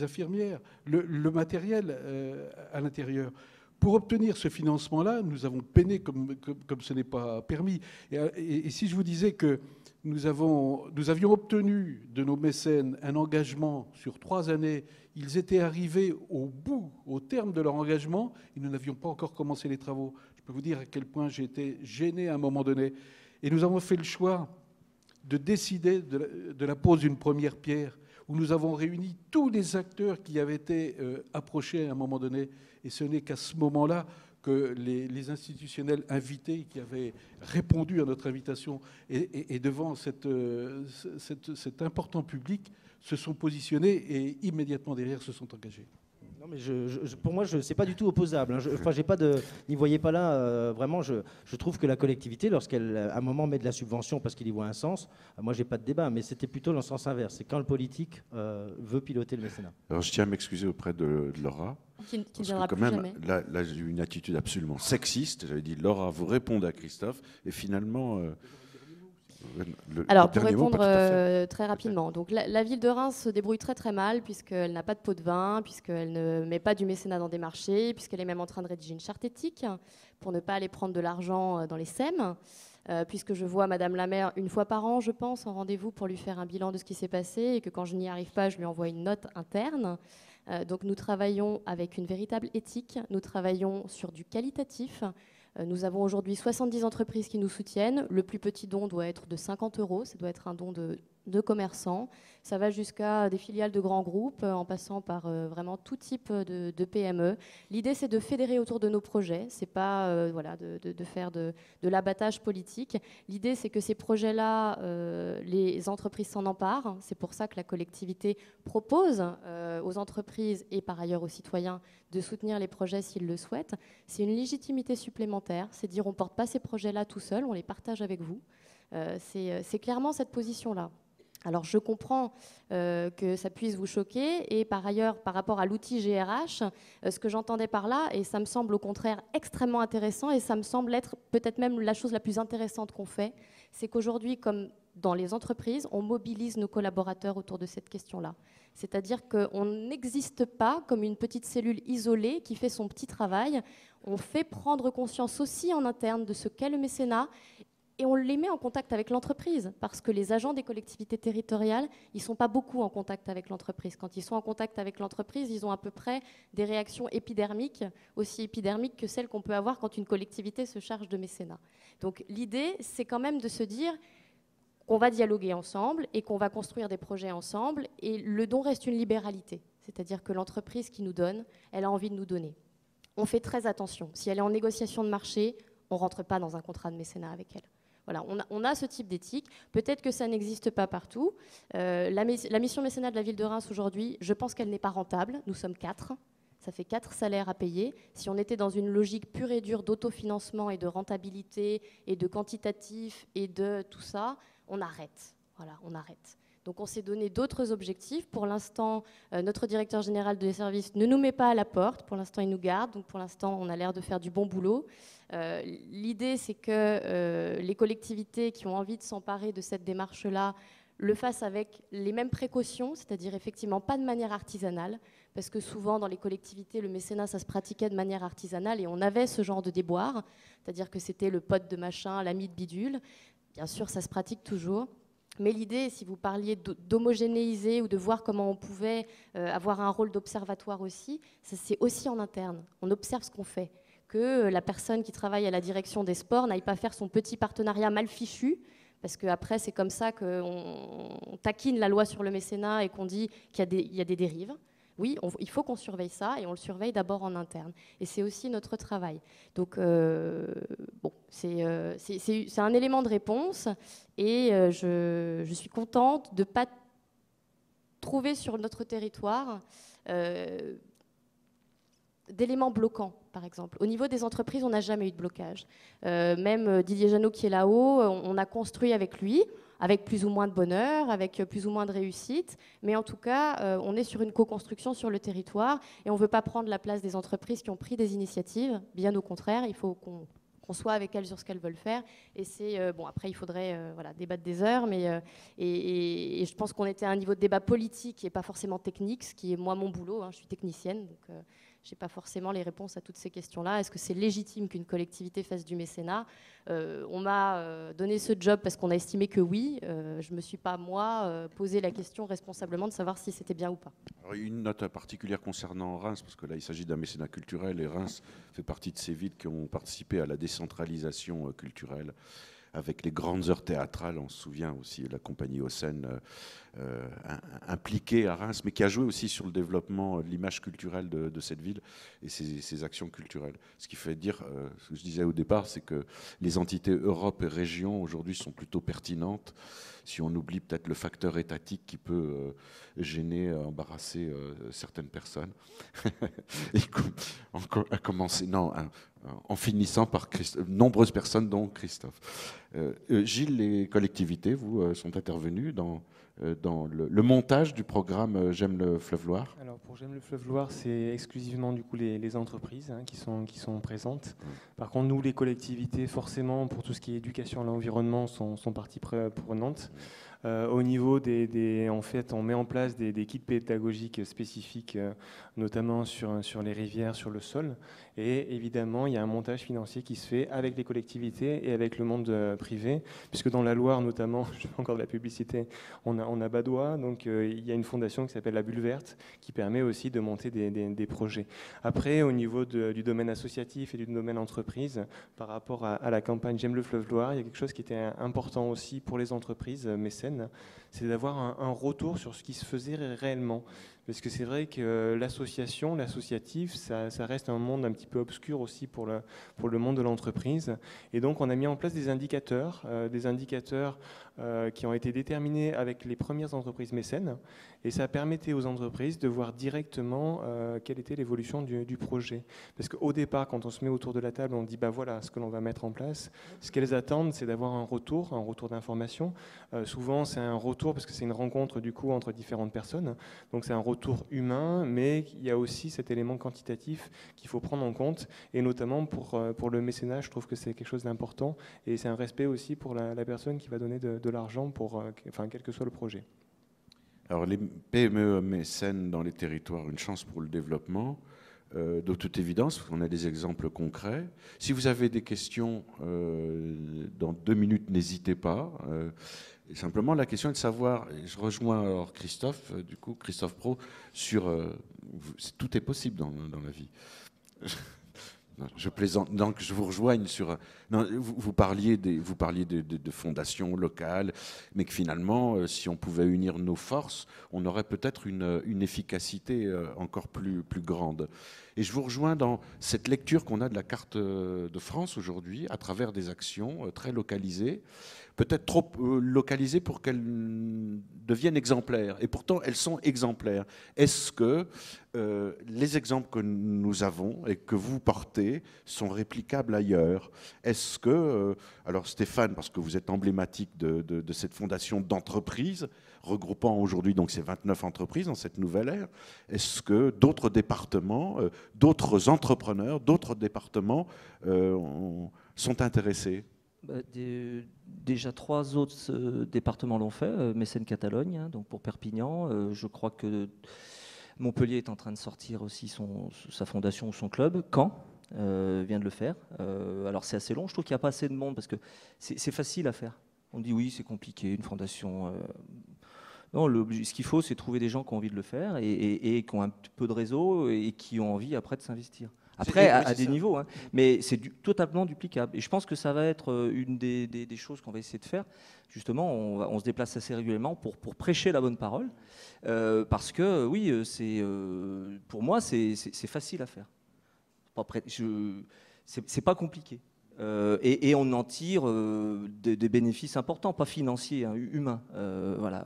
infirmières, le, matériel euh, à l'intérieur. Pour obtenir ce financement-là, nous avons peiné comme, ce n'est pas permis. Et, si je vous disais que nous avions obtenu de nos mécènes un engagement sur trois années, ils étaient arrivés au bout, au terme de leur engagement, et nous n'avions pas encore commencé les travaux. Je peux vous dire à quel point j'ai été gêné à un moment donné. Et nous avons fait le choix de décider de la, pose d'une première pierre, où nous avons réuni tous les acteurs qui avaient été euh, approchés à un moment donné. Et ce n'est qu'à ce moment-là que les, institutionnels invités qui avaient répondu à notre invitation et, devant euh, cet important public se sont positionnés et immédiatement derrière se sont engagés. Non, mais je, pour moi, ce n'est pas du tout opposable. Hein. enfin, j'ai pas de, n'y voyez pas là. Euh, vraiment, je, trouve que la collectivité, lorsqu'elle, à un moment, met de la subvention parce qu'il y voit un sens, euh, moi, j'ai pas de débat. Mais c'était plutôt dans le sens inverse. C'est quand le politique euh, veut piloter le mécénat. Alors, je tiens à m'excuser auprès de, Laura. Qui, qui parce que quand même, là, là j'ai eu une attitude absolument sexiste. J'avais dit, Laura, vous répondez à Christophe, et finalement. Alors, pour répondre euh, très rapidement, donc la, ville de Reims se débrouille très très mal puisqu'elle n'a pas de pot de vin, puisqu'elle ne met pas du mécénat dans des marchés, puisqu'elle est même en train de rédiger une charte éthique pour ne pas aller prendre de l'argent euh, dans les SEM. Euh, puisque je vois Madame la maire une fois par an, je pense, en rendez-vous pour lui faire un bilan de ce qui s'est passé et que quand je n'y arrive pas, je lui envoie une note interne. donc nous travaillons avec une véritable éthique, nous travaillons sur du qualitatif, nous avons aujourd'hui 70 entreprises qui nous soutiennent. Le plus petit don doit être de 50 euros. Ça doit être un don de de commerçants. Ça va jusqu'à des filiales de grands groupes, euh, en passant par euh, vraiment tout type de, PME. L'idée, c'est de fédérer autour de nos projets. C'est pas euh, voilà, de, faire de, l'abattage politique. L'idée, c'est que ces projets-là, les entreprises s'en emparent. C'est pour ça que la collectivité propose aux entreprises et par ailleurs aux citoyens de soutenir les projets s'ils le souhaitent. C'est une légitimité supplémentaire. C'est dire on porte pas ces projets-là tout seul, on les partage avec vous. c'est clairement cette position-là. Alors je comprends euh, que ça puisse vous choquer et par ailleurs par rapport à l'outil GRH, euh, ce que j'entendais par là, et ça me semble au contraire extrêmement intéressant et ça me semble être peut-être même la chose la plus intéressante qu'on fait, c'est qu'aujourd'hui comme dans les entreprises, on mobilise nos collaborateurs autour de cette question-là. C'est-à-dire qu'on n'existe pas comme une petite cellule isolée qui fait son petit travail. On fait prendre conscience aussi en interne de ce qu'est le mécénat et on les met en contact avec l'entreprise, parce que les agents des collectivités territoriales, ils ne sont pas beaucoup en contact avec l'entreprise. Quand ils sont en contact avec l'entreprise, ils ont à peu près des réactions épidermiques, aussi épidermiques que celles qu'on peut avoir quand une collectivité se charge de mécénat. Donc l'idée, c'est quand même de se dire qu'on va dialoguer ensemble et qu'on va construire des projets ensemble, et le don reste une libéralité, c'est-à-dire que l'entreprise qui nous donne, elle a envie de nous donner. On fait très attention. Si elle est en négociation de marché, on ne rentre pas dans un contrat de mécénat avec elle. Voilà, on a, ce type d'éthique. Peut-être que ça n'existe pas partout. Euh, la, mission mécénat de la ville de Reims aujourd'hui, je pense qu'elle n'est pas rentable. Nous sommes quatre. Ça fait quatre salaires à payer. Si on était dans une logique pure et dure d'autofinancement et de rentabilité et de quantitatif et de tout ça, on arrête. Voilà, on arrête. Donc on s'est donné d'autres objectifs. Pour l'instant, euh, notre directeur général des services ne nous met pas à la porte. Pour l'instant, il nous garde. Donc pour l'instant, on a l'air de faire du bon boulot. L'idée, c'est que les collectivités qui ont envie de s'emparer de cette démarche-là le fassent avec les mêmes précautions, c'est-à-dire effectivement pas de manière artisanale, parce que souvent dans les collectivités, le mécénat, ça se pratiquait de manière artisanale et on avait ce genre de déboire, c'est-à-dire que c'était le pote de machin, l'ami de bidule. Bien sûr, ça se pratique toujours. Mais l'idée, si vous parliez d'homogénéiser ou de voir comment on pouvait euh, avoir un rôle d'observatoire aussi, c'est aussi en interne. On observe ce qu'on fait. Que la personne qui travaille à la direction des sports n'aille pas faire son petit partenariat mal fichu, parce qu'après, c'est comme ça qu'on taquine la loi sur le mécénat et qu'on dit qu'il y, a des dérives oui, il faut qu'on surveille ça et on le surveille d'abord en interne. Et c'est aussi notre travail. Donc, euh, bon, euh, c'est un élément de réponse et euh, je, suis contente de ne pas trouver sur notre territoire d'éléments bloquants, par exemple. Au niveau des entreprises, on n'a jamais eu de blocage. même Didier Janot qui est là-haut, on a construit avec lui avec plus ou moins de bonheur, avec plus ou moins de réussite. Mais en tout cas, euh, on est sur une co-construction sur le territoire et on ne veut pas prendre la place des entreprises qui ont pris des initiatives. Bien au contraire, il faut qu'on soit avec elles sur ce qu'elles veulent faire. Et c'est euh, bon. Après, il faudrait euh, voilà débattre des heures, mais et, je pense qu'on était à un niveau de débat politique et pas forcément technique, ce qui est moi mon boulot. Hein, je suis technicienne, donc je n'ai pas forcément les réponses à toutes ces questions-là. Est-ce que c'est légitime qu'une collectivité fasse du mécénat? Euh, On m'a euh, donné ce job parce qu'on a estimé que oui. Euh, je ne me suis pas, moi, posé la question responsablement de savoir si c'était bien ou pas. une note particulière concernant Reims, parce que là, il s'agit d'un mécénat culturel et Reims fait partie de ces villes qui ont participé à la décentralisation culturelle avec les grandes heures théâtrales. On se souvient aussi la compagnie Hausen euh, euh, impliquée à Reims, mais qui a joué aussi sur le développement de l'image culturelle de, cette ville et ses, actions culturelles. Ce qui fait dire, euh, ce que je disais au départ, c'est que les entités Europe et région aujourd'hui sont plutôt pertinentes si on oublie peut-être le facteur étatique qui peut gêner, embarrasser certaines personnes. *laughs* à commencer, non, en finissant par nombreuses personnes, dont Christophe. Euh, euh, Gilles, les collectivités, vous, euh, sont intervenues dans, dans le, montage du programme J'aime le fleuve Loire Alors pour J'aime le fleuve Loire, c'est exclusivement du coup les, entreprises hein, qui, sont, qui sont présentes. Par contre, nous, les collectivités, forcément, pour tout ce qui est éducation à l'environnement, sont, sont partie prenante. Euh, au niveau des, En fait, on met en place des, kits pédagogiques spécifiques, euh, notamment sur, sur les rivières, sur le sol. Et évidemment, il y a un montage financier qui se fait avec les collectivités et avec le monde euh, privé, puisque dans la Loire, notamment, *laughs* je fais encore de la publicité, on a, Badois, donc il y a une fondation qui s'appelle la Bulle Verte, qui permet aussi de monter des, projets. Après, au niveau du domaine associatif et du domaine entreprise, par rapport à, à la campagne J'aime le fleuve Loire, il y a quelque chose qui était important aussi pour les entreprises mécènes c'est d'avoir un, retour sur ce qui se faisait réellement. Parce que c'est vrai que l'association, l'associatif, ça, reste un monde un petit peu obscur aussi pour le, pour le monde de l'entreprise. Et donc on a mis en place des indicateurs, euh, des indicateurs euh, qui ont été déterminés avec les premières entreprises mécènes. Et ça permettait aux entreprises de voir directement euh, quelle était l'évolution du, projet. Parce qu'au départ, quand on se met autour de la table, on dit bah voilà ce que l'on va mettre en place. Ce qu'elles attendent, c'est d'avoir un retour, un retour d'information. souvent, c'est un retour parce que c'est une rencontre du coup entre différentes personnes. Donc c'est un retour tour humain, mais il y a aussi cet élément quantitatif qu'il faut prendre en compte, et notamment pour, euh, pour le mécénat, je trouve que c'est quelque chose d'important, et c'est un respect aussi pour la, personne qui va donner de, l'argent pour, euh, enfin, quel que soit le projet. Alors les PME mécènes dans les territoires, une chance pour le développement. Euh, de toute évidence, on a des exemples concrets. Si vous avez des questions dans deux minutes, n'hésitez pas simplement, la question est de savoir, je rejoins alors Christophe, euh, du coup, Christophe Pro, sur. Euh, tout est possible dans, la vie. *laughs* je plaisante. Donc, je vous rejoigne sur. Vous, parliez, des, vous parliez de, fondations locales, mais que finalement, euh, si on pouvait unir nos forces, on aurait peut-être une, une, efficacité encore plus, plus grande. Et je vous rejoins dans cette lecture qu'on a de la carte de France aujourd'hui, à travers des actions très localisées peut-être trop euh, localisé pour qu'elle deviennent exemplaires. Et pourtant, elles sont exemplaires. Est-ce que euh, les exemples que nous avons et que vous portez sont réplicables ailleurs? Est-ce que, euh, alors Stéphane, parce que vous êtes emblématique de, cette fondation d'entreprises, regroupant aujourd'hui donc ces 29 entreprises dans cette nouvelle ère, est-ce que d'autres départements, d'autres entrepreneurs, d'autres départements sont intéressés? Bah, déjà trois autres euh, départements l'ont fait, euh, Mécène Catalogne, hein, donc pour Perpignan. Euh, je crois que Montpellier est en train de sortir aussi son, sa fondation ou son club. Caen vient de le faire. alors c'est assez long, je trouve qu'il n'y a pas assez de monde parce que c'est facile à faire. On dit oui, c'est compliqué, une fondation. Non, ce qu'il faut, c'est trouver des gens qui ont envie de le faire et, et, qui ont un peu de réseau et qui ont envie après de s'investir. Après, à, des niveaux, hein. mais c'est totalement duplicable. Et je pense que ça va être euh, une des, choses qu'on va essayer de faire. Justement, on, se déplace assez régulièrement pour, pour prêcher la bonne parole. Euh, parce que, oui, euh, c'est pour moi, c'est facile à faire. C'est pas compliqué. Euh, et, on en tire euh, des, bénéfices importants, pas financiers, hein, humains. Euh, voilà.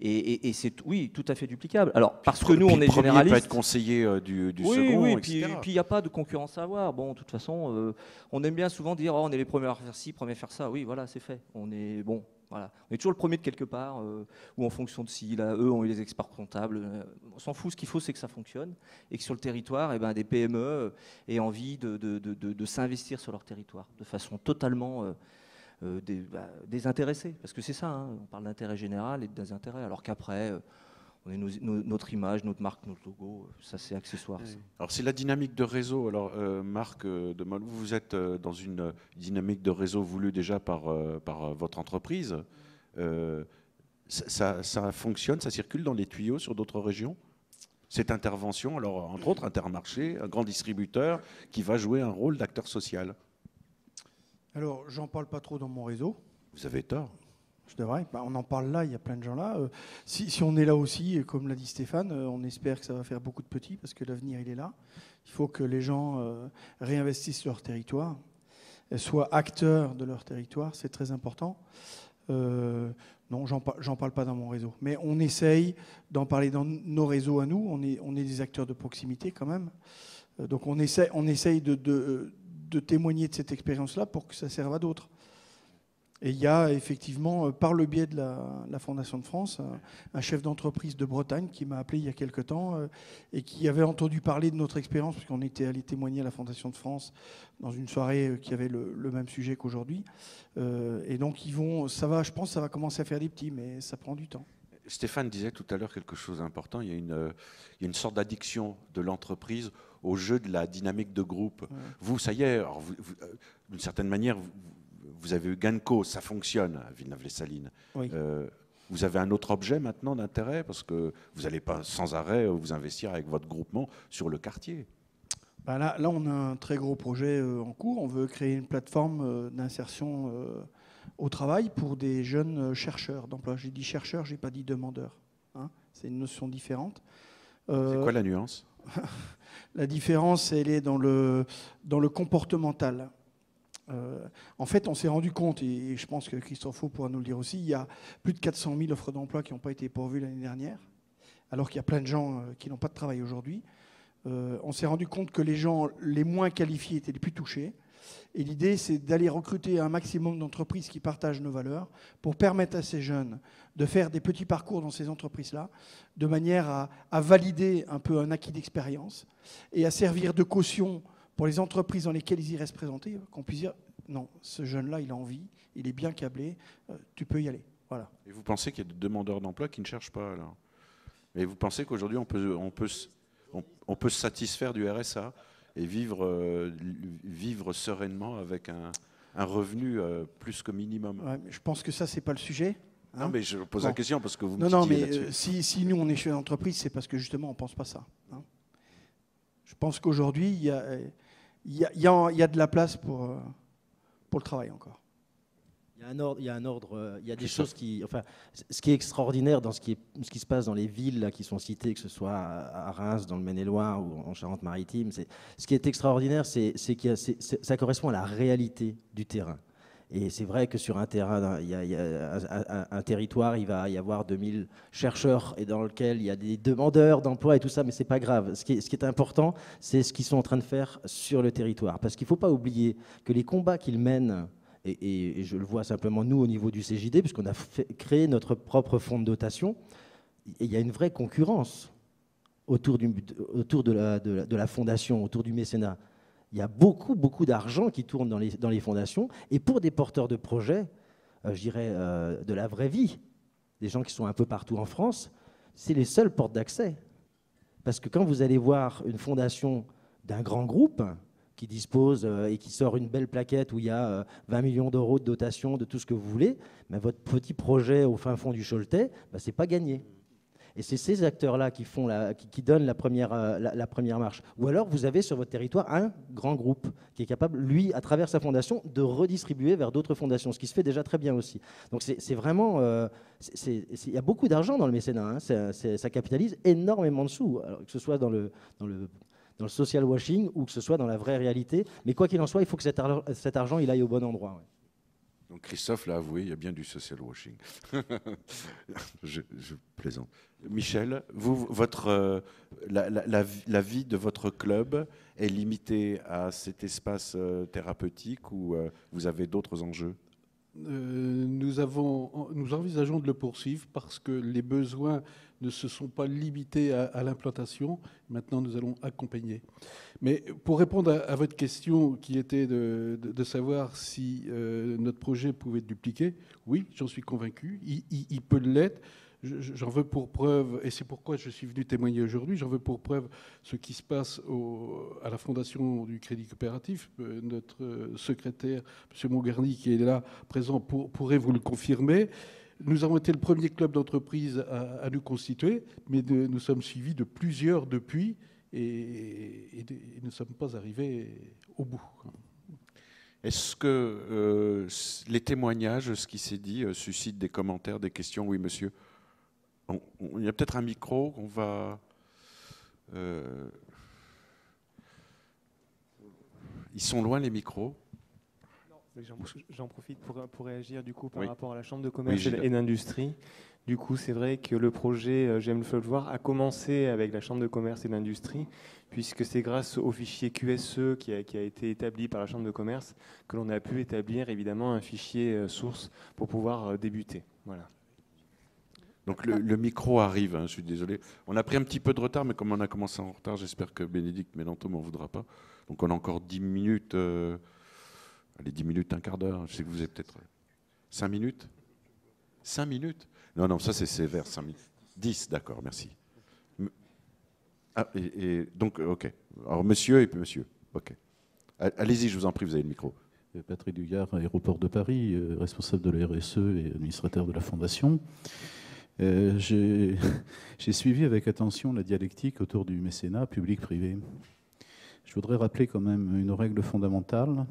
Et, c'est oui, tout à fait duplicable. Alors parce que nous, on est généralistes. peut être conseiller du, du oui, second, oui, etc. Puis il n'y a pas de concurrence à avoir. Bon, de toute façon, on aime bien souvent dire, oh, on est les premiers à faire ci, premiers à faire ça. Oui, voilà, c'est fait. On est bon. On est toujours le premier de quelque part, euh, ou en fonction de si là, eux ont eu les experts comptables. Euh, on s'en fout, ce qu'il faut, c'est que ça fonctionne, et que sur le territoire, eh ben, des PME euh, aient envie de, de, s'investir sur leur territoire, de façon totalement bah, désintéressée. Parce que c'est ça, hein, on parle d'intérêt général et de désintérêt, alors qu'après on est notre image, notre marque, notre logo, ça c'est accessoire. Alors c'est la dynamique de réseau. Alors euh, Marc euh, de vous êtes euh, dans une dynamique de réseau voulue déjà par, par votre entreprise. Ça, ça, fonctionne, ça circule dans les tuyaux sur d'autres régions? Cette intervention, alors entre autres Intermarché, un grand distributeur qui va jouer un rôle d'acteur social. Alors, j'en parle pas trop dans mon réseau. Vous avez tort. Bah, on en parle là, il y a plein de gens là. Euh, si, on est là aussi, comme l'a dit Stéphane, euh, on espère que ça va faire beaucoup de petits parce que l'avenir, il est là. Il faut que les gens euh, réinvestissent leur territoire, soient acteurs de leur territoire, c'est très important. non, j'en parle pas dans mon réseau. Mais on essaye d'en parler dans nos réseaux à nous. On est, des acteurs de proximité quand même. donc on essaye, de témoigner de cette expérience-là pour que ça serve à d'autres. Et il y a effectivement, euh, par le biais de la, Fondation de France, un, chef d'entreprise de Bretagne qui m'a appelé il y a quelque temps euh, et qui avait entendu parler de notre expérience, puisqu'on était allé témoigner à la Fondation de France dans une soirée euh, qui avait le, même sujet qu'aujourd'hui. et donc, ils vont, ça va, je pense, ça va commencer à faire des petits, mais ça prend du temps. Stéphane disait tout à l'heure quelque chose d'important. Il y a une, sorte d'addiction de l'entreprise au jeu de la dynamique de groupe. Vous, ça y est, d'une certaine manière, vous, vous avez eu Ganco, ça fonctionne à Villeneuve-les-Salines. Euh, vous avez un autre objet maintenant d'intérêt? Parce que vous n'allez pas sans arrêt vous investir avec votre groupement sur le quartier. Ben là, là, on a un très gros projet euh, en cours. On veut créer une plateforme euh, d'insertion au travail pour des jeunes chercheurs d'emploi. J'ai dit chercheurs, j'ai pas dit demandeurs. Hein. C'est une notion différente. C'est quoi la nuance? *laughs* La différence, elle est dans le, dans le comportemental. Euh, en fait, on s'est rendu compte, et je pense que Christophe pourra nous le dire aussi, il y a plus de 400 000 offres d'emploi qui n'ont pas été pourvues l'année dernière, alors qu'il y a plein de gens euh, qui n'ont pas de travail aujourd'hui. Euh, on s'est rendu compte que les gens les moins qualifiés étaient les plus touchés. Et l'idée, c'est d'aller recruter un maximum d'entreprises qui partagent nos valeurs pour permettre à ces jeunes de faire des petits parcours dans ces entreprises-là, de manière à, à, valider un peu un acquis d'expérience et à servir de caution pour les entreprises dans lesquelles ils iraient se présenter, qu'on puisse dire non, ce jeune-là, il a envie, il est bien câblé, euh, tu peux y aller. Voilà. Et vous pensez qu'il y a des demandeurs d'emploi qui ne cherchent pas alors? Mais vous pensez qu'aujourd'hui, on peut, on, peut, on, peut se satisfaire du RSA et vivre, euh, vivre sereinement avec un, un revenu euh, plus que minimum? Je pense que ça, c'est pas le sujet. non, hein. mais je pose la question parce que vous me Non, non, mais si, si, nous, on est chez l'entreprise, c'est parce que justement, on ne pense pas ça. Hein. Je pense qu'aujourd'hui, il y a il y, y, a de la place pour, euh, pour le travail encore. Il y a un ordre, il y a, un ordre, euh, il y a des choses qui. Enfin, ce qui est extraordinaire dans ce qui, est, ce qui se passe dans les villes là, qui sont citées, que ce soit à Reims, dans le Maine-et-Loire ou en Charente-Maritime, ce qui est extraordinaire, c'est que ça correspond à la réalité du terrain. Et c'est vrai que sur un terrain, un, territoire, il va y avoir 2000 chercheurs et dans lequel il y a des demandeurs d'emploi et tout ça, mais c'est pas grave. Ce qui est, ce important, c'est ce qu'ils sont en train de faire sur le territoire. Parce qu'il ne faut pas oublier que les combats qu'ils mènent, et, je le vois simplement nous au niveau du CJD, puisqu'on a créé notre propre fonds de dotation, il y a une vraie concurrence autour, de la fondation, autour du mécénat il y a beaucoup, beaucoup d'argent qui tourne dans les, fondations. Et pour des porteurs de projets, euh, je dirais, euh, de la vraie vie, des gens qui sont un peu partout en France, c'est les seules portes d'accès. Parce que quand vous allez voir une fondation d'un grand groupe qui dispose euh, et qui sort une belle plaquette où il y a 20 millions d'euros de dotation, de tout ce que vous voulez, mais votre petit projet au fin fond du Choletais, bah, ce n'est pas gagné. Et c'est ces acteurs-là qui, qui, donnent la première, euh, la, première marche. Ou alors vous avez sur votre territoire un grand groupe qui est capable, lui, à travers sa fondation, de redistribuer vers d'autres fondations, ce qui se fait déjà très bien aussi. Donc c'est vraiment... Euh, il y a beaucoup d'argent dans le mécénat, hein. ça capitalise énormément de sous, que ce soit dans le, social washing ou que ce soit dans la vraie réalité. Mais quoi qu'il en soit, il faut que cet, cet argent il aille au bon endroit. Christophe l'a avoué, il y a bien du social washing. *laughs* je, plaisante. Michel, euh, la, vie de votre club est limitée à cet espace euh, thérapeutique ou euh, vous avez d'autres enjeux? Nous, avons, nous envisageons de le poursuivre parce que les besoins ne se sont pas limités à, l'implantation. Maintenant, nous allons accompagner. Mais pour répondre à, votre question qui était de, savoir si euh, notre projet pouvait être dupliqué, oui, j'en suis convaincu. Il, peut l'être. J'en veux pour preuve, et c'est pourquoi je suis venu témoigner aujourd'hui, j'en veux pour preuve ce qui se passe à la Fondation du Crédit Coopératif. Euh, notre secrétaire, M. Mongarny, qui est là présent, pourrait vous le confirmer. Nous avons été le premier club d'entreprise à, nous constituer, mais nous sommes suivis de plusieurs depuis et, nous ne sommes pas arrivés au bout. Est-ce que euh, les témoignages, ce qui s'est dit, euh, suscitent des commentaires, des questions? Oui, monsieur. il y a peut-être un micro qu'on va. Euh, ils sont loin les micros. J'en profite pour, réagir du coup par rapport à la Chambre de commerce et d'industrie. Du coup, c'est vrai que le projet euh, J'aime le voir a commencé avec la Chambre de commerce et d'industrie, puisque c'est grâce au fichier QSE qui a, été établi par la Chambre de commerce que l'on a pu établir évidemment un fichier euh, source pour pouvoir euh, débuter. Voilà. Donc le, micro arrive, hein, je suis désolé. On a pris un petit peu de retard, mais comme on a commencé en retard, j'espère que Bénédicte Mélenchon m'en voudra pas. Donc on a encore 10 minutes allez, 10 minutes, un quart d'heure. Je sais que vous avez peut-être 5 minutes 5 minutes Non, non, ça c'est sévère, 5 minutes. 10, d'accord, merci. Ah, et, donc, ok. Alors, monsieur et puis monsieur. Ok. Allez-y, je vous en prie, vous avez le micro. Euh, Patrick Dugard, aéroport de Paris, euh, responsable de la RSE et administrateur de la Fondation. Euh, *laughs* J'ai suivi avec attention la dialectique autour du mécénat public-privé. Je voudrais rappeler quand même une règle fondamentale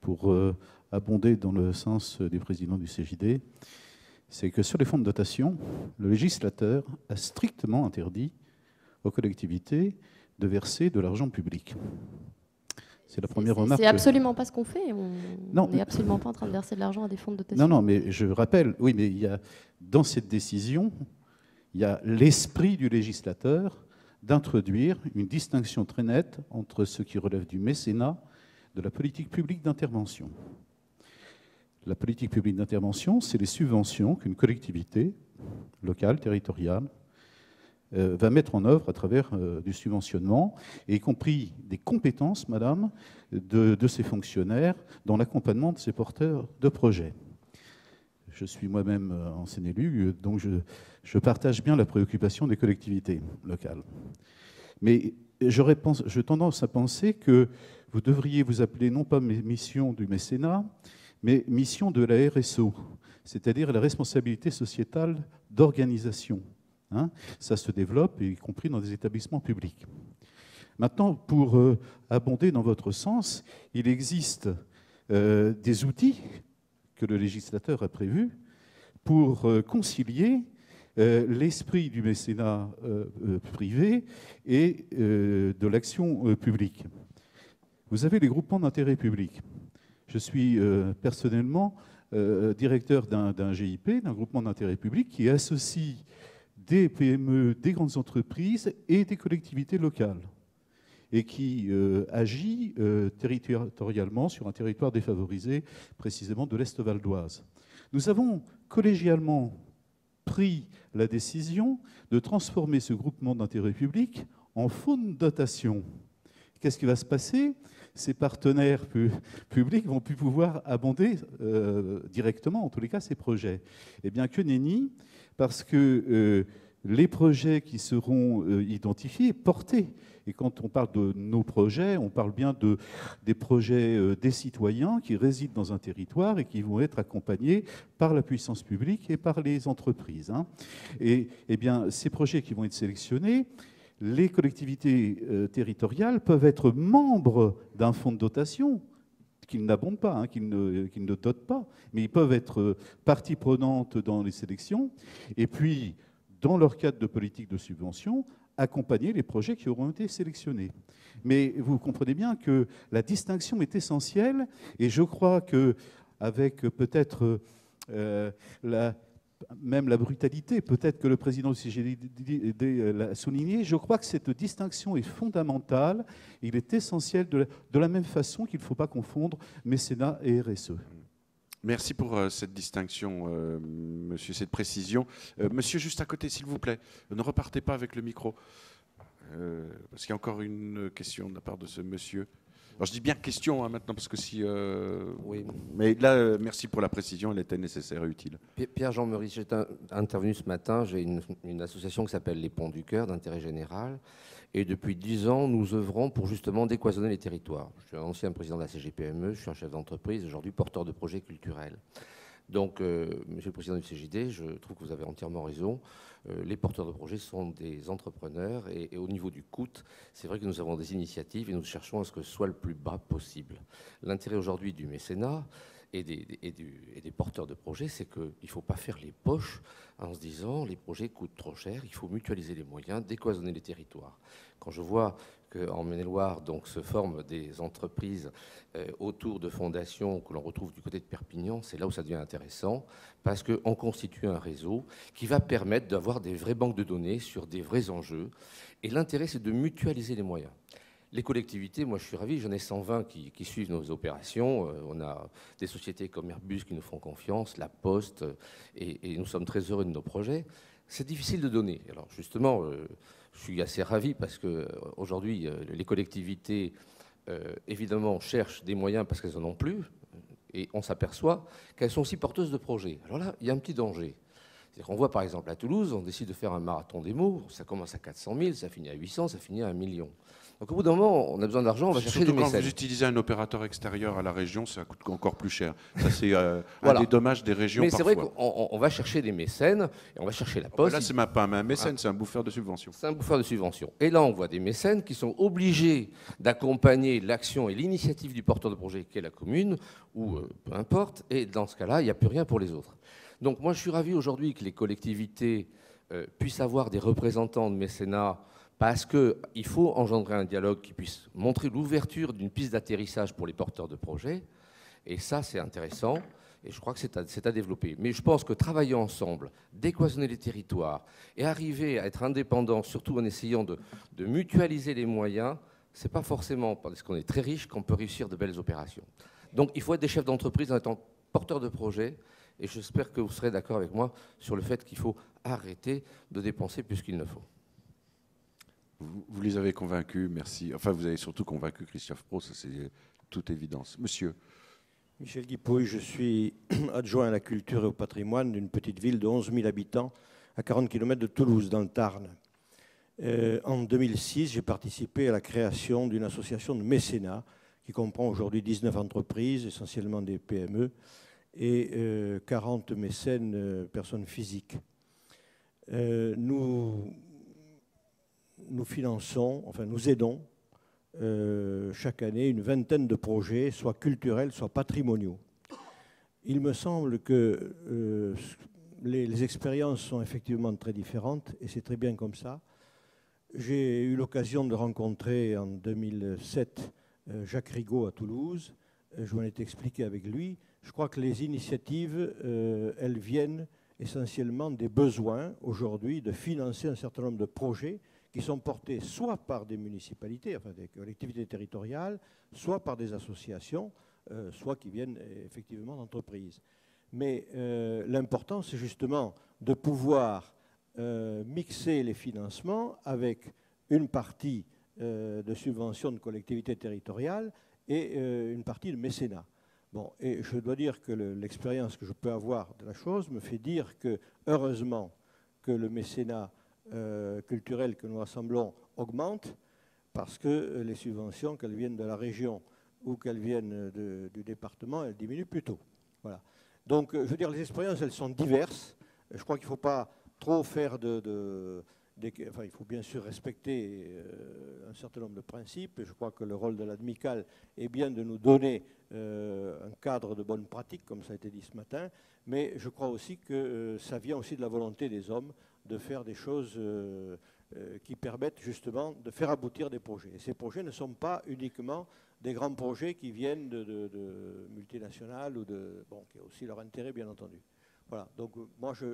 pour euh, abonder dans le sens du président du CJD, c'est que sur les fonds de dotation, le législateur a strictement interdit aux collectivités de verser de l'argent public. C'est la première remarque. C'est absolument pas ce qu'on fait. On n'est absolument pas en train de verser de l'argent à des fonds de dotation. Non, non, mais je rappelle, oui, mais il y a, dans cette décision, il y a l'esprit du législateur d'introduire une distinction très nette entre ce qui relève du mécénat de la politique publique d'intervention. La politique publique d'intervention, c'est les subventions qu'une collectivité locale, territoriale, euh, va mettre en œuvre à travers euh, du subventionnement, y compris des compétences, madame, de, de ces fonctionnaires dans l'accompagnement de ces porteurs de projets. Je suis moi-même euh, ancien élu, donc je, je, partage bien la préoccupation des collectivités locales. Mais j'aurais tendance à penser que vous devriez vous appeler non pas mission du mécénat, mais mission de la RSO, c'est-à-dire la responsabilité sociétale d'organisation. Hein. Ça se développe, y compris dans des établissements publics. Maintenant, pour euh, abonder dans votre sens, il existe euh, des outils que le législateur a prévus pour euh, concilier l'esprit du mécénat privé et de l'action publique. Vous avez les groupements d'intérêt public. Je suis personnellement directeur d'un GIP, d'un groupement d'intérêt public, qui associe des PME, des grandes entreprises et des collectivités locales et qui euh, agit euh, territorialement sur un territoire défavorisé, précisément de l'Est Val d'Oise. Nous avons collégialement pris la décision de transformer ce groupement d'intérêt public en fonds de dotation. Qu'est-ce qui va se passer? Ces partenaires publics vont plus pouvoir abonder euh, directement, en tous les cas, ces projets. Eh bien, que nenni, parce que les projets qui seront identifiés, portés et quand on parle de nos projets, on parle bien de, des projets euh, des citoyens qui résident dans un territoire et qui vont être accompagnés par la puissance publique et par les entreprises. Hein. Et, eh bien, ces projets qui vont être sélectionnés, les collectivités euh, territoriales peuvent être membres d'un fonds de dotation qu'ils n'abondent pas, hein, qu'ils ne, dotent pas, mais ils peuvent être euh, partie prenante dans les sélections. Et puis, dans leur cadre de politique de subvention, accompagner les projets qui auront été sélectionnés. Mais vous comprenez bien que la distinction est essentielle et je crois que avec peut-être euh, la, même la brutalité, peut-être que le président CGD l'a souligné, je crois que cette distinction est fondamentale. Il est essentiel de la, de la même façon qu'il ne faut pas confondre mécénat et RSE. Merci pour euh, cette distinction, euh, monsieur, cette précision. Euh, monsieur, juste à côté, s'il vous plaît, ne repartez pas avec le micro, parce qu'il y a encore une question de la part de ce monsieur. Alors je dis bien question hein, maintenant, parce que si... oui. Mais là, merci pour la précision, elle était nécessaire et utile. Pierre-Jean Meurice, j'étais intervenu ce matin, j'ai une, une association qui s'appelle Les Ponts du Cœur, d'intérêt général. Et depuis dix ans, nous œuvrons pour justement décloisonner les territoires. Je suis un ancien président de la CGPME, je suis un chef d'entreprise, aujourd'hui porteur de projets culturels. Donc, euh, Monsieur le Président du CGD, je trouve que vous avez entièrement raison. Euh, les porteurs de projets sont des entrepreneurs et, au niveau du coût, c'est vrai que nous avons des initiatives et nous cherchons à ce que ce soit le plus bas possible. L'intérêt aujourd'hui du mécénat et des, porteurs de projets, c'est qu'il ne faut pas faire les poches en se disant les projets coûtent trop cher, il faut mutualiser les moyens, décloisonner les territoires. Quand je vois qu'en donc, se forment des entreprises euh, autour de fondations que l'on retrouve du côté de Perpignan, c'est là où ça devient intéressant, parce qu'on constitue un réseau qui va permettre d'avoir des vraies banques de données sur des vrais enjeux. Et l'intérêt, c'est de mutualiser les moyens. Les collectivités, moi je suis ravi, j'en ai 120 qui, suivent nos opérations. Euh, on a des sociétés comme Airbus qui nous font confiance, La Poste, et, nous sommes très heureux de nos projets. C'est difficile de donner. Alors justement, euh, je suis assez ravi parce qu'aujourd'hui, euh, les collectivités, évidemment, cherchent des moyens parce qu'elles n'en ont plus. Et on s'aperçoit qu'elles sont aussi porteuses de projets. Alors là, il y a un petit danger. Qu'on voit par exemple à Toulouse, on décide de faire un marathon des mots, ça commence à 400 000, ça finit à 800, ça finit à 1 million. Donc au bout d'un moment, on a besoin d'argent, on va chercher des mécènes. Quand vous utilisez un opérateur extérieur à la région, ça coûte encore plus cher. Ça, c'est euh, un des dommages des régions. Mais c'est vrai qu'on va chercher des mécènes, et on va chercher la poste. là, c'est pas un mécène, c'est un bouffeur de subventions. C'est un bouffeur de subventions. Et là, on voit des mécènes qui sont obligés d'accompagner l'action et l'initiative du porteur de projet, qui est la commune, ou euh, peu importe. Et dans ce cas-là, il n'y a plus rien pour les autres. Donc moi, je suis ravi aujourd'hui que les collectivités euh, puissent avoir des représentants de mécénat parce qu'il faut engendrer un dialogue qui puisse montrer l'ouverture d'une piste d'atterrissage pour les porteurs de projets. Et ça, c'est intéressant. Et je crois que c'est à, développer. Mais je pense que travailler ensemble, décloisonner les territoires et arriver à être indépendant, surtout en essayant de, mutualiser les moyens, ce n'est pas forcément parce qu'on est très riche qu'on peut réussir de belles opérations. Donc il faut être des chefs d'entreprise en étant porteurs de projets. Et j'espère que vous serez d'accord avec moi sur le fait qu'il faut arrêter de dépenser plus qu'il ne faut. Vous, les avez convaincus, merci. Enfin, vous avez surtout convaincu Christophe Pro, ça c'est toute évidence. Monsieur. Michel Guipouille, je suis *clears throat* adjoint à la culture et au patrimoine d'une petite ville de 11 000 habitants à 40 km de Toulouse, dans le Tarn. Euh, en 2006, j'ai participé à la création d'une association de mécénat qui comprend aujourd'hui 19 entreprises, essentiellement des PME, et 40 euh, mécènes, euh, personnes physiques. nous nous finançons, enfin nous aidons euh, chaque année une vingtaine de projets, soit culturels, soit patrimoniaux. Il me semble que euh, les, expériences sont effectivement très différentes et c'est très bien comme ça. J'ai eu l'occasion de rencontrer en 2007 euh, Jacques Rigaud à Toulouse, je m'en étais expliqué avec lui, je crois que les initiatives, elles viennent essentiellement des besoins aujourd'hui de financer un certain nombre de projets qui sont portés soit par des municipalités, enfin des collectivités territoriales, soit par des associations, euh, soit qui viennent effectivement d'entreprises. Mais euh, l'important, c'est justement de pouvoir euh, mixer les financements avec une partie de subvention de collectivités territoriales et une partie de mécénat. Bon, et je dois dire que l'expérience que je peux avoir de la chose me fait dire que, heureusement, que le mécénat euh, culturel que nous rassemblons augmente, parce que euh, les subventions, qu'elles viennent de la région ou qu'elles viennent du département, elles diminuent plutôt. Voilà. Donc, euh, je veux dire, les expériences, elles sont diverses. Je crois qu'il ne faut pas trop faire de enfin, il faut bien sûr respecter euh, un certain nombre de principes. je crois que le rôle de l'ADMICAL est bien de nous donner euh, un cadre de bonne pratique, comme ça a été dit ce matin. Mais je crois aussi que euh, ça vient aussi de la volonté des hommes de faire des choses qui permettent justement de faire aboutir des projets. Et ces projets ne sont pas uniquement des grands projets qui viennent de, multinationales ou de. Bon, qui ont aussi leur intérêt, bien entendu. Voilà. Donc, moi, je,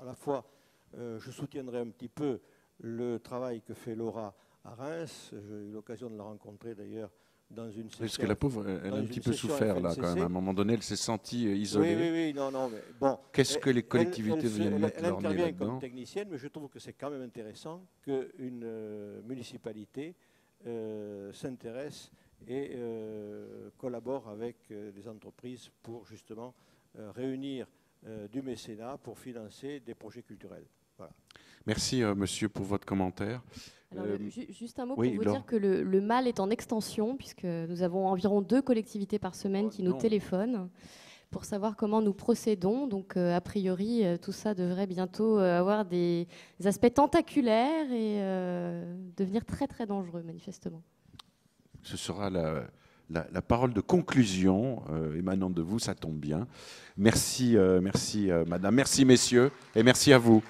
à la fois euh, je soutiendrai un petit peu le travail que fait Laura à Reims. J'ai eu l'occasion de la rencontrer d'ailleurs dans une session. Parce que la pauvre, elle a un petit peu souffert là quand même. À un moment donné, elle s'est sentie euh, isolée. Oui, oui, oui, non, non. Mais bon. Qu'est-ce que les collectivités viennent mettre leur nez là-dedans comme technicienne, mais je trouve que c'est quand même intéressant qu'une euh, municipalité s'intéresse et collabore avec des entreprises pour justement réunir du mécénat pour financer des projets culturels. Merci, euh, monsieur, pour votre commentaire. Euh, juste un mot pour vous dire que le, mal est en extension, puisque nous avons environ deux collectivités par semaine oh, qui nous téléphonent pour savoir comment nous procédons. Donc, euh, a priori, tout ça devrait bientôt avoir des, aspects tentaculaires et devenir très, très dangereux, manifestement. Ce sera la, la, parole de conclusion émanant de vous, ça tombe bien. Merci, merci, madame. Merci, messieurs, et merci à vous.